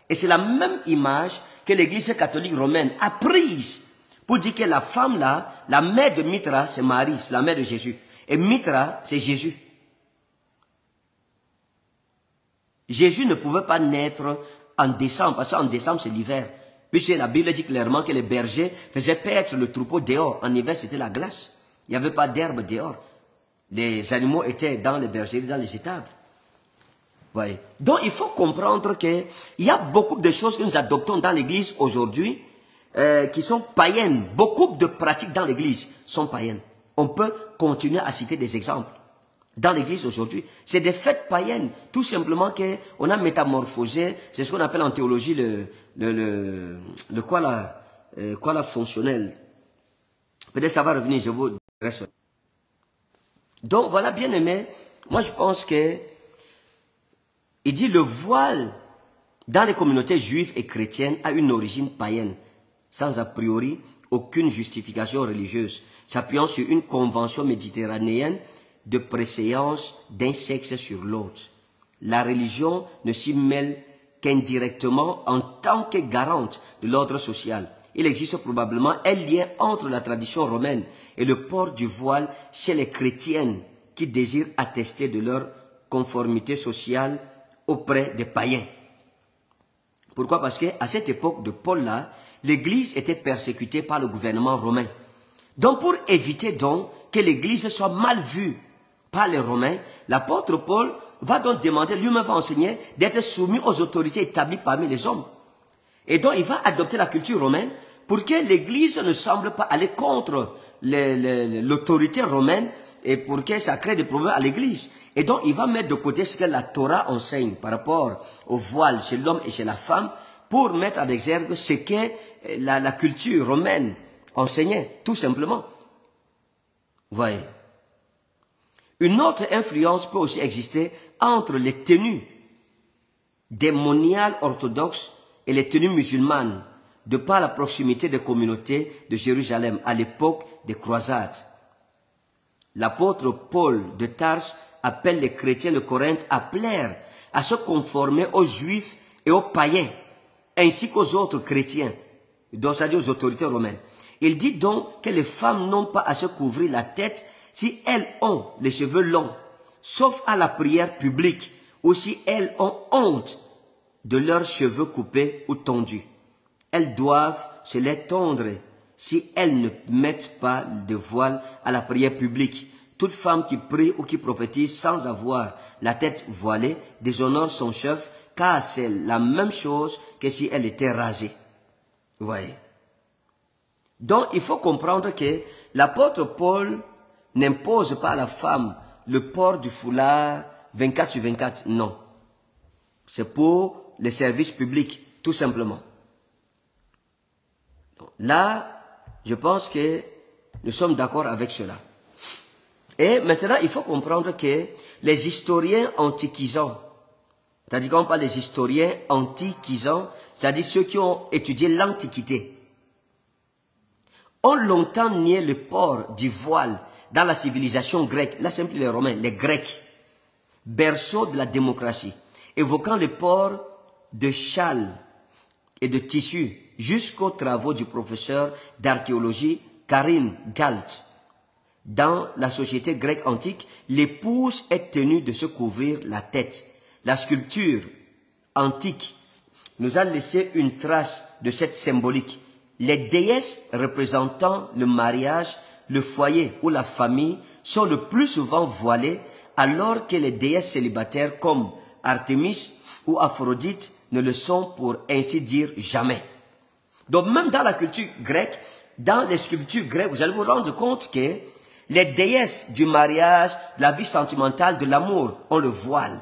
Et c'est la même image que l'église catholique romaine a prise pour dire que la femme là, la mère de Mitra, c'est Marie, c'est la mère de Jésus. Et Mitra, c'est Jésus. Jésus ne pouvait pas naître en décembre, parce qu'en décembre, c'est l'hiver. Puisque la Bible dit clairement que les bergers faisaient paître le troupeau dehors. En hiver, c'était la glace. Il n'y avait pas d'herbe dehors. Les animaux étaient dans les bergeries, dans les étables. Voyez. Donc, il faut comprendre qu'il y a beaucoup de choses que nous adoptons dans l'Église aujourd'hui euh, qui sont païennes. Beaucoup de pratiques dans l'Église sont païennes. On peut continuer à citer des exemples. Dans l'Église aujourd'hui, c'est des fêtes païennes. Tout simplement qu'on a métamorphosé, c'est ce qu'on appelle en théologie le, le, quoi là, euh, quoi là fonctionnel. Peut-être ça va revenir, je vous Donc voilà, bien aimé, moi je pense que il dit le voile dans les communautés juives et chrétiennes a une origine païenne, sans a priori aucune justification religieuse, s'appuyant sur une convention méditerranéenne de préséance d'un sexe sur l'autre. La religion ne s'y mêle qu'indirectement en tant que garante de l'ordre social. Il existe probablement un lien entre la tradition romaine et le port du voile chez les chrétiennes qui désirent attester de leur conformité sociale auprès des païens. Pourquoi? Parce qu'à cette époque de Paul-là, l'Église était persécutée par le gouvernement romain. Donc pour éviter donc que l'Église soit mal vue par les Romains, l'apôtre Paul va donc demander, lui-même va enseigner, d'être soumis aux autorités établies parmi les hommes. Et donc il va adopter la culture romaine pour que l'Église ne semble pas aller contre l'autorité romaine et pour que ça crée des problèmes à l'Église. Et donc, il va mettre de côté ce que la Torah enseigne par rapport au voile chez l'homme et chez la femme pour mettre en exergue ce que la, la culture romaine enseignait, tout simplement. Vous voyez. Une autre influence peut aussi exister entre les tenues démoniales orthodoxes et les tenues musulmanes, de par la proximité des communautés de Jérusalem à l'époque des croisades. L'apôtre Paul de Tars appelle les chrétiens de Corinthe à plaire, à se conformer aux juifs et aux païens, ainsi qu'aux autres chrétiens, donc c'est-à-dire aux autorités romaines. Il dit donc que les femmes n'ont pas à se couvrir la tête si elles ont les cheveux longs, sauf à la prière publique, ou si elles ont honte de leurs cheveux coupés ou tondus. Elles doivent se les tondre si elles ne mettent pas de voile à la prière publique toute femme qui prie ou qui prophétise sans avoir la tête voilée déshonore son chef, car c'est la même chose que si elle était rasée. Vous voyez? Donc, il faut comprendre que l'apôtre Paul n'impose pas à la femme le port du foulard 24 sur 24. Non. C'est pour les services publics, tout simplement. Là, je pense que nous sommes d'accord avec cela. Et maintenant, il faut comprendre que les historiens antiquisants, c'est-à-dire qu'on parle des historiens antiquisants, c'est-à-dire ceux qui ont étudié l'Antiquité, ont longtemps nié le port du voile dans la civilisation grecque, là c'est les Romains, les Grecs, berceau de la démocratie, évoquant le port de châles et de tissus jusqu'aux travaux du professeur d'archéologie Karine Galt dans la société grecque antique, l'épouse est tenue de se couvrir la tête. La sculpture antique nous a laissé une trace de cette symbolique. Les déesses représentant le mariage, le foyer ou la famille sont le plus souvent voilées alors que les déesses célibataires comme Artémis ou Aphrodite ne le sont pour ainsi dire jamais. Donc même dans la culture grecque, dans les sculptures grecques, vous allez vous rendre compte que les déesses du mariage, de la vie sentimentale, de l'amour, ont le voile.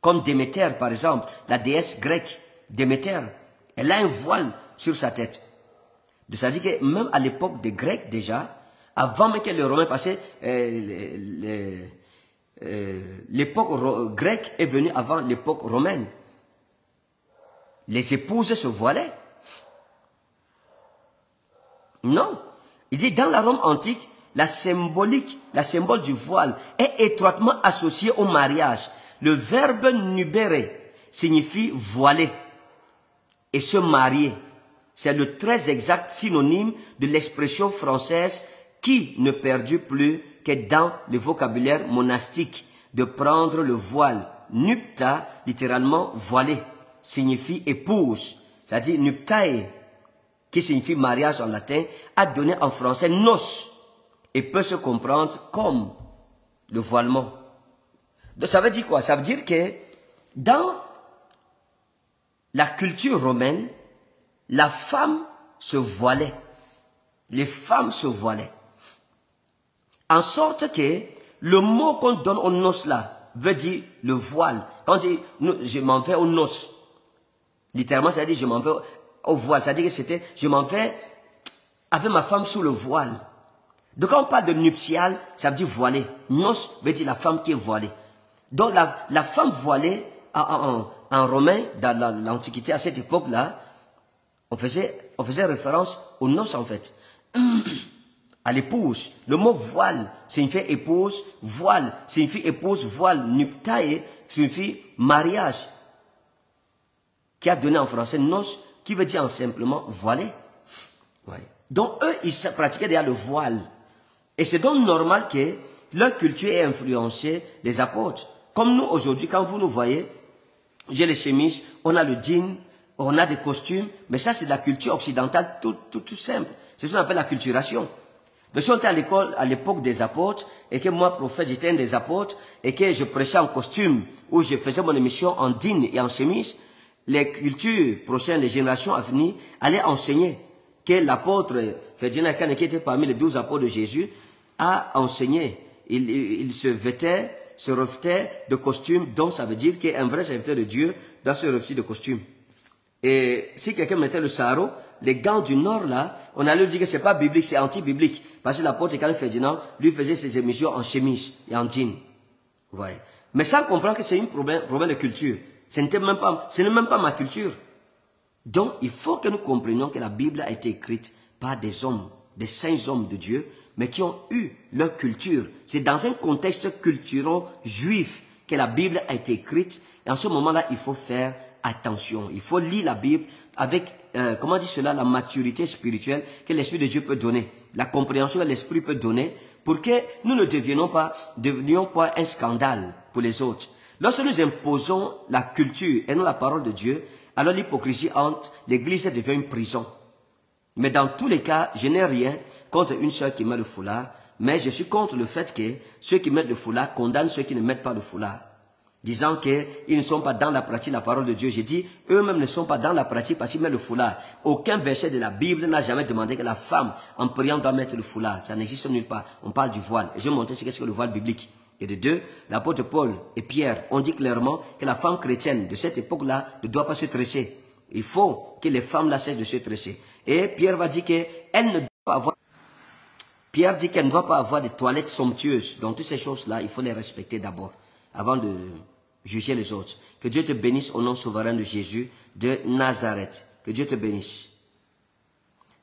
Comme Déméter, par exemple, la déesse grecque, Déméter, elle a un voile sur sa tête. C'est-à-dire que même à l'époque des Grecs déjà, avant même que les Romains passaient, euh, euh, l'époque grecque est venue avant l'époque romaine. Les épouses se voilaient. Non. Il dit dans la Rome antique, la symbolique, la symbole du voile est étroitement associée au mariage. Le verbe nubere signifie voiler et se marier. C'est le très exact synonyme de l'expression française qui ne perdure plus que dans le vocabulaire monastique de prendre le voile nupta, littéralement voilé, signifie épouse. C'est-à-dire nuptae, qui signifie mariage en latin, a donné en français nos et peut se comprendre comme le voilement. Donc ça veut dire quoi? Ça veut dire que dans la culture romaine, la femme se voilait. Les femmes se voilaient. En sorte que le mot qu'on donne aux noces là veut dire le voile. Quand je, je m'en vais aux noces, littéralement ça veut dire je m'en vais au voile. Ça veut dire que c'était je m'en vais avec ma femme sous le voile. Donc quand on parle de nuptial, ça veut dire voilé. Noce veut dire la femme qui est voilée. Donc la, femme voilée en romain, dans l'Antiquité, à cette époque-là, on faisait, on faisait référence aux noces en fait. à l'épouse. Le mot voile signifie épouse, voile signifie épouse, voile, nuptae signifie mariage. Qui a donné en français noce, qui veut dire simplement voilé. Donc eux, ils pratiquaient déjà le voile. Et c'est donc normal que leur culture ait influencé les apôtres. Comme nous aujourd'hui, quand vous nous voyez, j'ai les chemises, on a le jean, on a des costumes, mais ça c'est la culture occidentale tout, tout, tout simple. C'est ce qu'on appelle la culturation. Mais si on était à l'école à l'époque des apôtres, et que moi, prophète, j'étais un des apôtres, et que je prêchais en costume, ou je faisais mon émission en jean et en chemise, les cultures prochaines, les générations à venir, allaient enseigner que l'apôtre Ferdinand Kahn, qui était parmi les douze apôtres de Jésus, a enseigné. Il, se vêtait, se revêtait de costume, donc ça veut dire qu'un vrai serviteur de Dieu doit se revêtir de costume. Et si quelqu'un mettait le sarrau, les gants du Nord là, on allait lui dire que c'est pas biblique, c'est anti-biblique. Parce que l'apôtre Karl Ferdinand, lui faisait ses émissions en chemise et en jean. Ouais. Mais ça, on comprend que c'est un problème, de culture. Ce même pas, ce n'est même pas ma culture. Donc, il faut que nous comprenions que la Bible a été écrite par des hommes, des saints hommes de Dieu, mais qui ont eu leur culture. C'est dans un contexte culturel juif que la Bible a été écrite. Et en ce moment-là, il faut faire attention. Il faut lire la Bible avec, euh, comment dit cela, la maturité spirituelle que l'Esprit de Dieu peut donner, la compréhension que l'Esprit peut donner, pour que nous ne devenions pas, devenions pas un scandale pour les autres. Lorsque nous imposons la culture et non la parole de Dieu, alors l'hypocrisie entre, l'Église devient une prison. Mais dans tous les cas, je n'ai rien contre une sœur qui met le foulard, mais je suis contre le fait que ceux qui mettent le foulard condamnent ceux qui ne mettent pas le foulard disant qu'ils ne sont pas dans la pratique de la parole de Dieu. J'ai dit, eux-mêmes ne sont pas dans la pratique parce qu'ils mettent le foulard. Aucun verset de la Bible n'a jamais demandé que la femme, en priant, doit mettre le foulard. Ça n'existe nulle part. On parle du voile. Je vais montrer ce qu'est le voile biblique. Et de deux, l'apôtre Paul et Pierre ont dit clairement que la femme chrétienne de cette époque-là ne doit pas se tresser. Il faut que les femmes la cessent de se tresser. Et Pierre va dire qu'elle ne doit pas avoir... Pierre dit qu'elle ne doit pas avoir des toilettes somptueuses. Donc toutes ces choses-là, il faut les respecter d'abord avant de juger les autres. Que Dieu te bénisse au nom souverain de Jésus de Nazareth. Que Dieu te bénisse.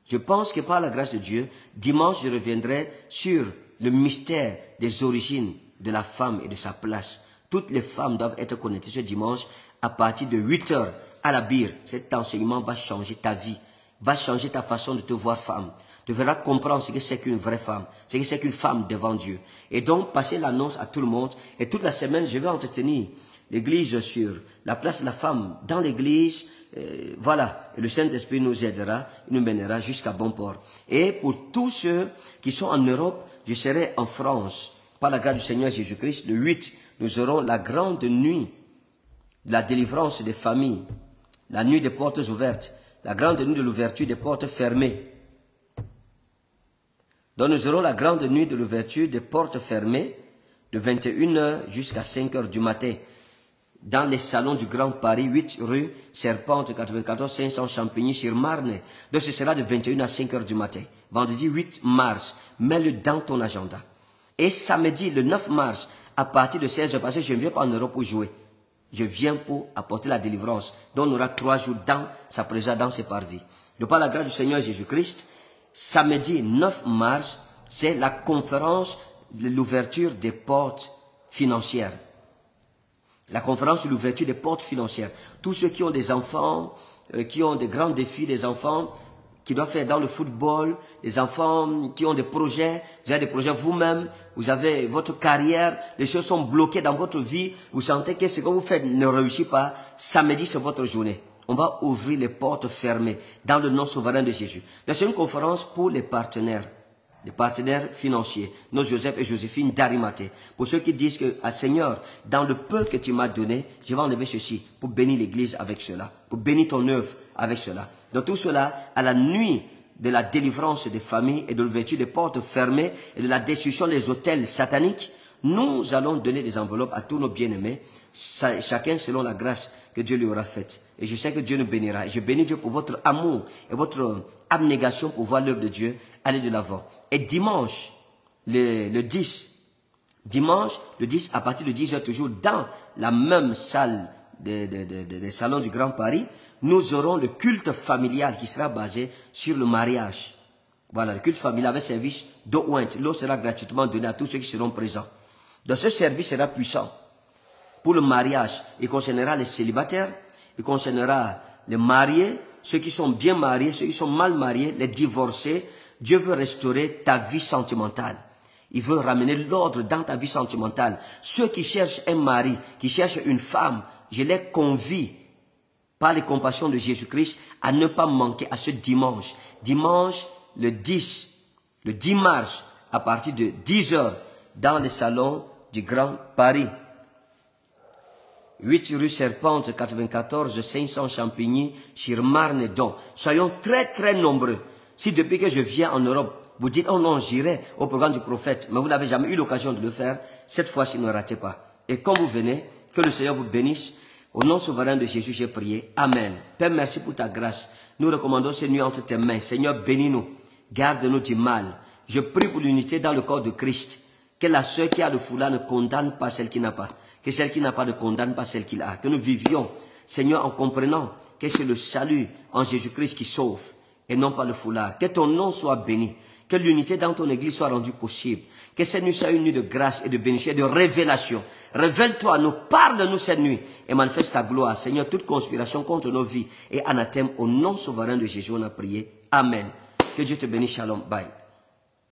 Je pense que par la grâce de Dieu, dimanche, je reviendrai sur le mystère des origines de la femme et de sa place. Toutes les femmes doivent être connectées ce dimanche à partir de 8 heures à la bire. Cet enseignement va changer ta vie, va changer ta façon de te voir femme, verras comprendre ce que c'est qu'une vraie femme, ce que c'est qu'une femme devant Dieu. Et donc, passer l'annonce à tout le monde. Et toute la semaine, je vais entretenir l'église sur la place de la femme dans l'église. Euh, voilà, et le Saint-Esprit nous aidera, nous mènera jusqu'à bon port. Et pour tous ceux qui sont en Europe, je serai en France. Par la grâce du Seigneur Jésus-Christ, le 8, nous aurons la grande nuit de la délivrance des familles, la nuit des portes ouvertes, la grande nuit de l'ouverture des portes fermées. Donc nous aurons la grande nuit de l'ouverture des portes fermées de 21h jusqu'à 5h du matin dans les salons du Grand Paris, 8 rue Serpente, 94 500 Champigny sur Marne. Donc ce sera de 21h à 5h du matin. Vendredi 8 mars, mets-le dans ton agenda. Et samedi, le 9 mars, à partir de 16h, parce que je ne viens pas en Europe pour jouer. Je viens pour apporter la délivrance. Donc on aura trois jours dans sa présence, dans ses parvis. De par la grâce du Seigneur Jésus-Christ, samedi 9 mars, c'est la conférence de l'ouverture des portes financières. La conférence de l'ouverture des portes financières. Tous ceux qui ont des enfants, euh, qui ont des grands défis, des enfants, qui doivent faire dans le football, les enfants qui ont des projets, vous avez des projets vous-même, vous avez votre carrière, les choses sont bloquées dans votre vie, vous sentez que ce que vous faites ne réussit pas, samedi c'est votre journée. On va ouvrir les portes fermées dans le nom souverain de Jésus. C'est une conférence pour les partenaires les partenaires financiers, nos Joseph et Joséphine d'Arimathée. Pour ceux qui disent que, ah, Seigneur, dans le peu que tu m'as donné, je vais enlever ceci pour bénir l'église avec cela, pour bénir ton œuvre avec cela. Donc tout cela, à la nuit de la délivrance des familles et de l'ouverture des portes fermées et de la destruction des hôtels sataniques, nous allons donner des enveloppes à tous nos bien-aimés, chacun selon la grâce que Dieu lui aura faite. Et je sais que Dieu nous bénira. Et je bénis Dieu pour votre amour et votre abnégation pour voir l'œuvre de Dieu aller de l'avant. Et dimanche, le, 10, dimanche, le 10, à partir de 10 heures, toujours dans la même salle des de, salons du Grand Paris, nous aurons le culte familial qui sera basé sur le mariage. Voilà, le culte familial avec service d'eau L'eau sera gratuitement donnée à tous ceux qui seront présents. Donc ce service sera puissant. Pour le mariage, il concernera les célibataires, il concernera les mariés, ceux qui sont bien mariés, ceux qui sont mal mariés, les divorcés, Dieu veut restaurer ta vie sentimentale. Il veut ramener l'ordre dans ta vie sentimentale. Ceux qui cherchent un mari, qui cherchent une femme, je les convie par les compassions de Jésus-Christ à ne pas manquer à ce dimanche. Dimanche, le 10, le 10 mars, à partir de 10 heures, dans le salon du Grand Paris. 8 rue Serpente, 94, 500 Champigny, sur Marne d'On. Soyons très très nombreux. Si depuis que je viens en Europe, vous dites, oh non, j'irai au programme du prophète, mais vous n'avez jamais eu l'occasion de le faire, cette fois-ci, ne ratez pas. Et quand vous venez, que le Seigneur vous bénisse. Au nom souverain de Jésus, j'ai prié. Amen. Père, merci pour ta grâce. Nous recommandons ces nuits entre tes mains. Seigneur, bénis-nous. Garde-nous du mal. Je prie pour l'unité dans le corps de Christ. Que la sœur qui a le foulard ne condamne pas celle qui n'a pas. Que celle qui n'a pas ne condamne pas celle qui a. Que nous vivions, Seigneur, en comprenant que c'est le salut en Jésus-Christ qui sauve et non pas le foulard. Que ton nom soit béni. Que l'unité dans ton église soit rendue possible. Que cette nuit soit une nuit de grâce et de bénédiction et de révélation. Révèle-toi à nous, parle-nous cette nuit et manifeste ta gloire. Seigneur, toute conspiration contre nos vies et anathème au nom souverain de Jésus, on a prié. Amen. Que Dieu te bénisse. Shalom. Bye.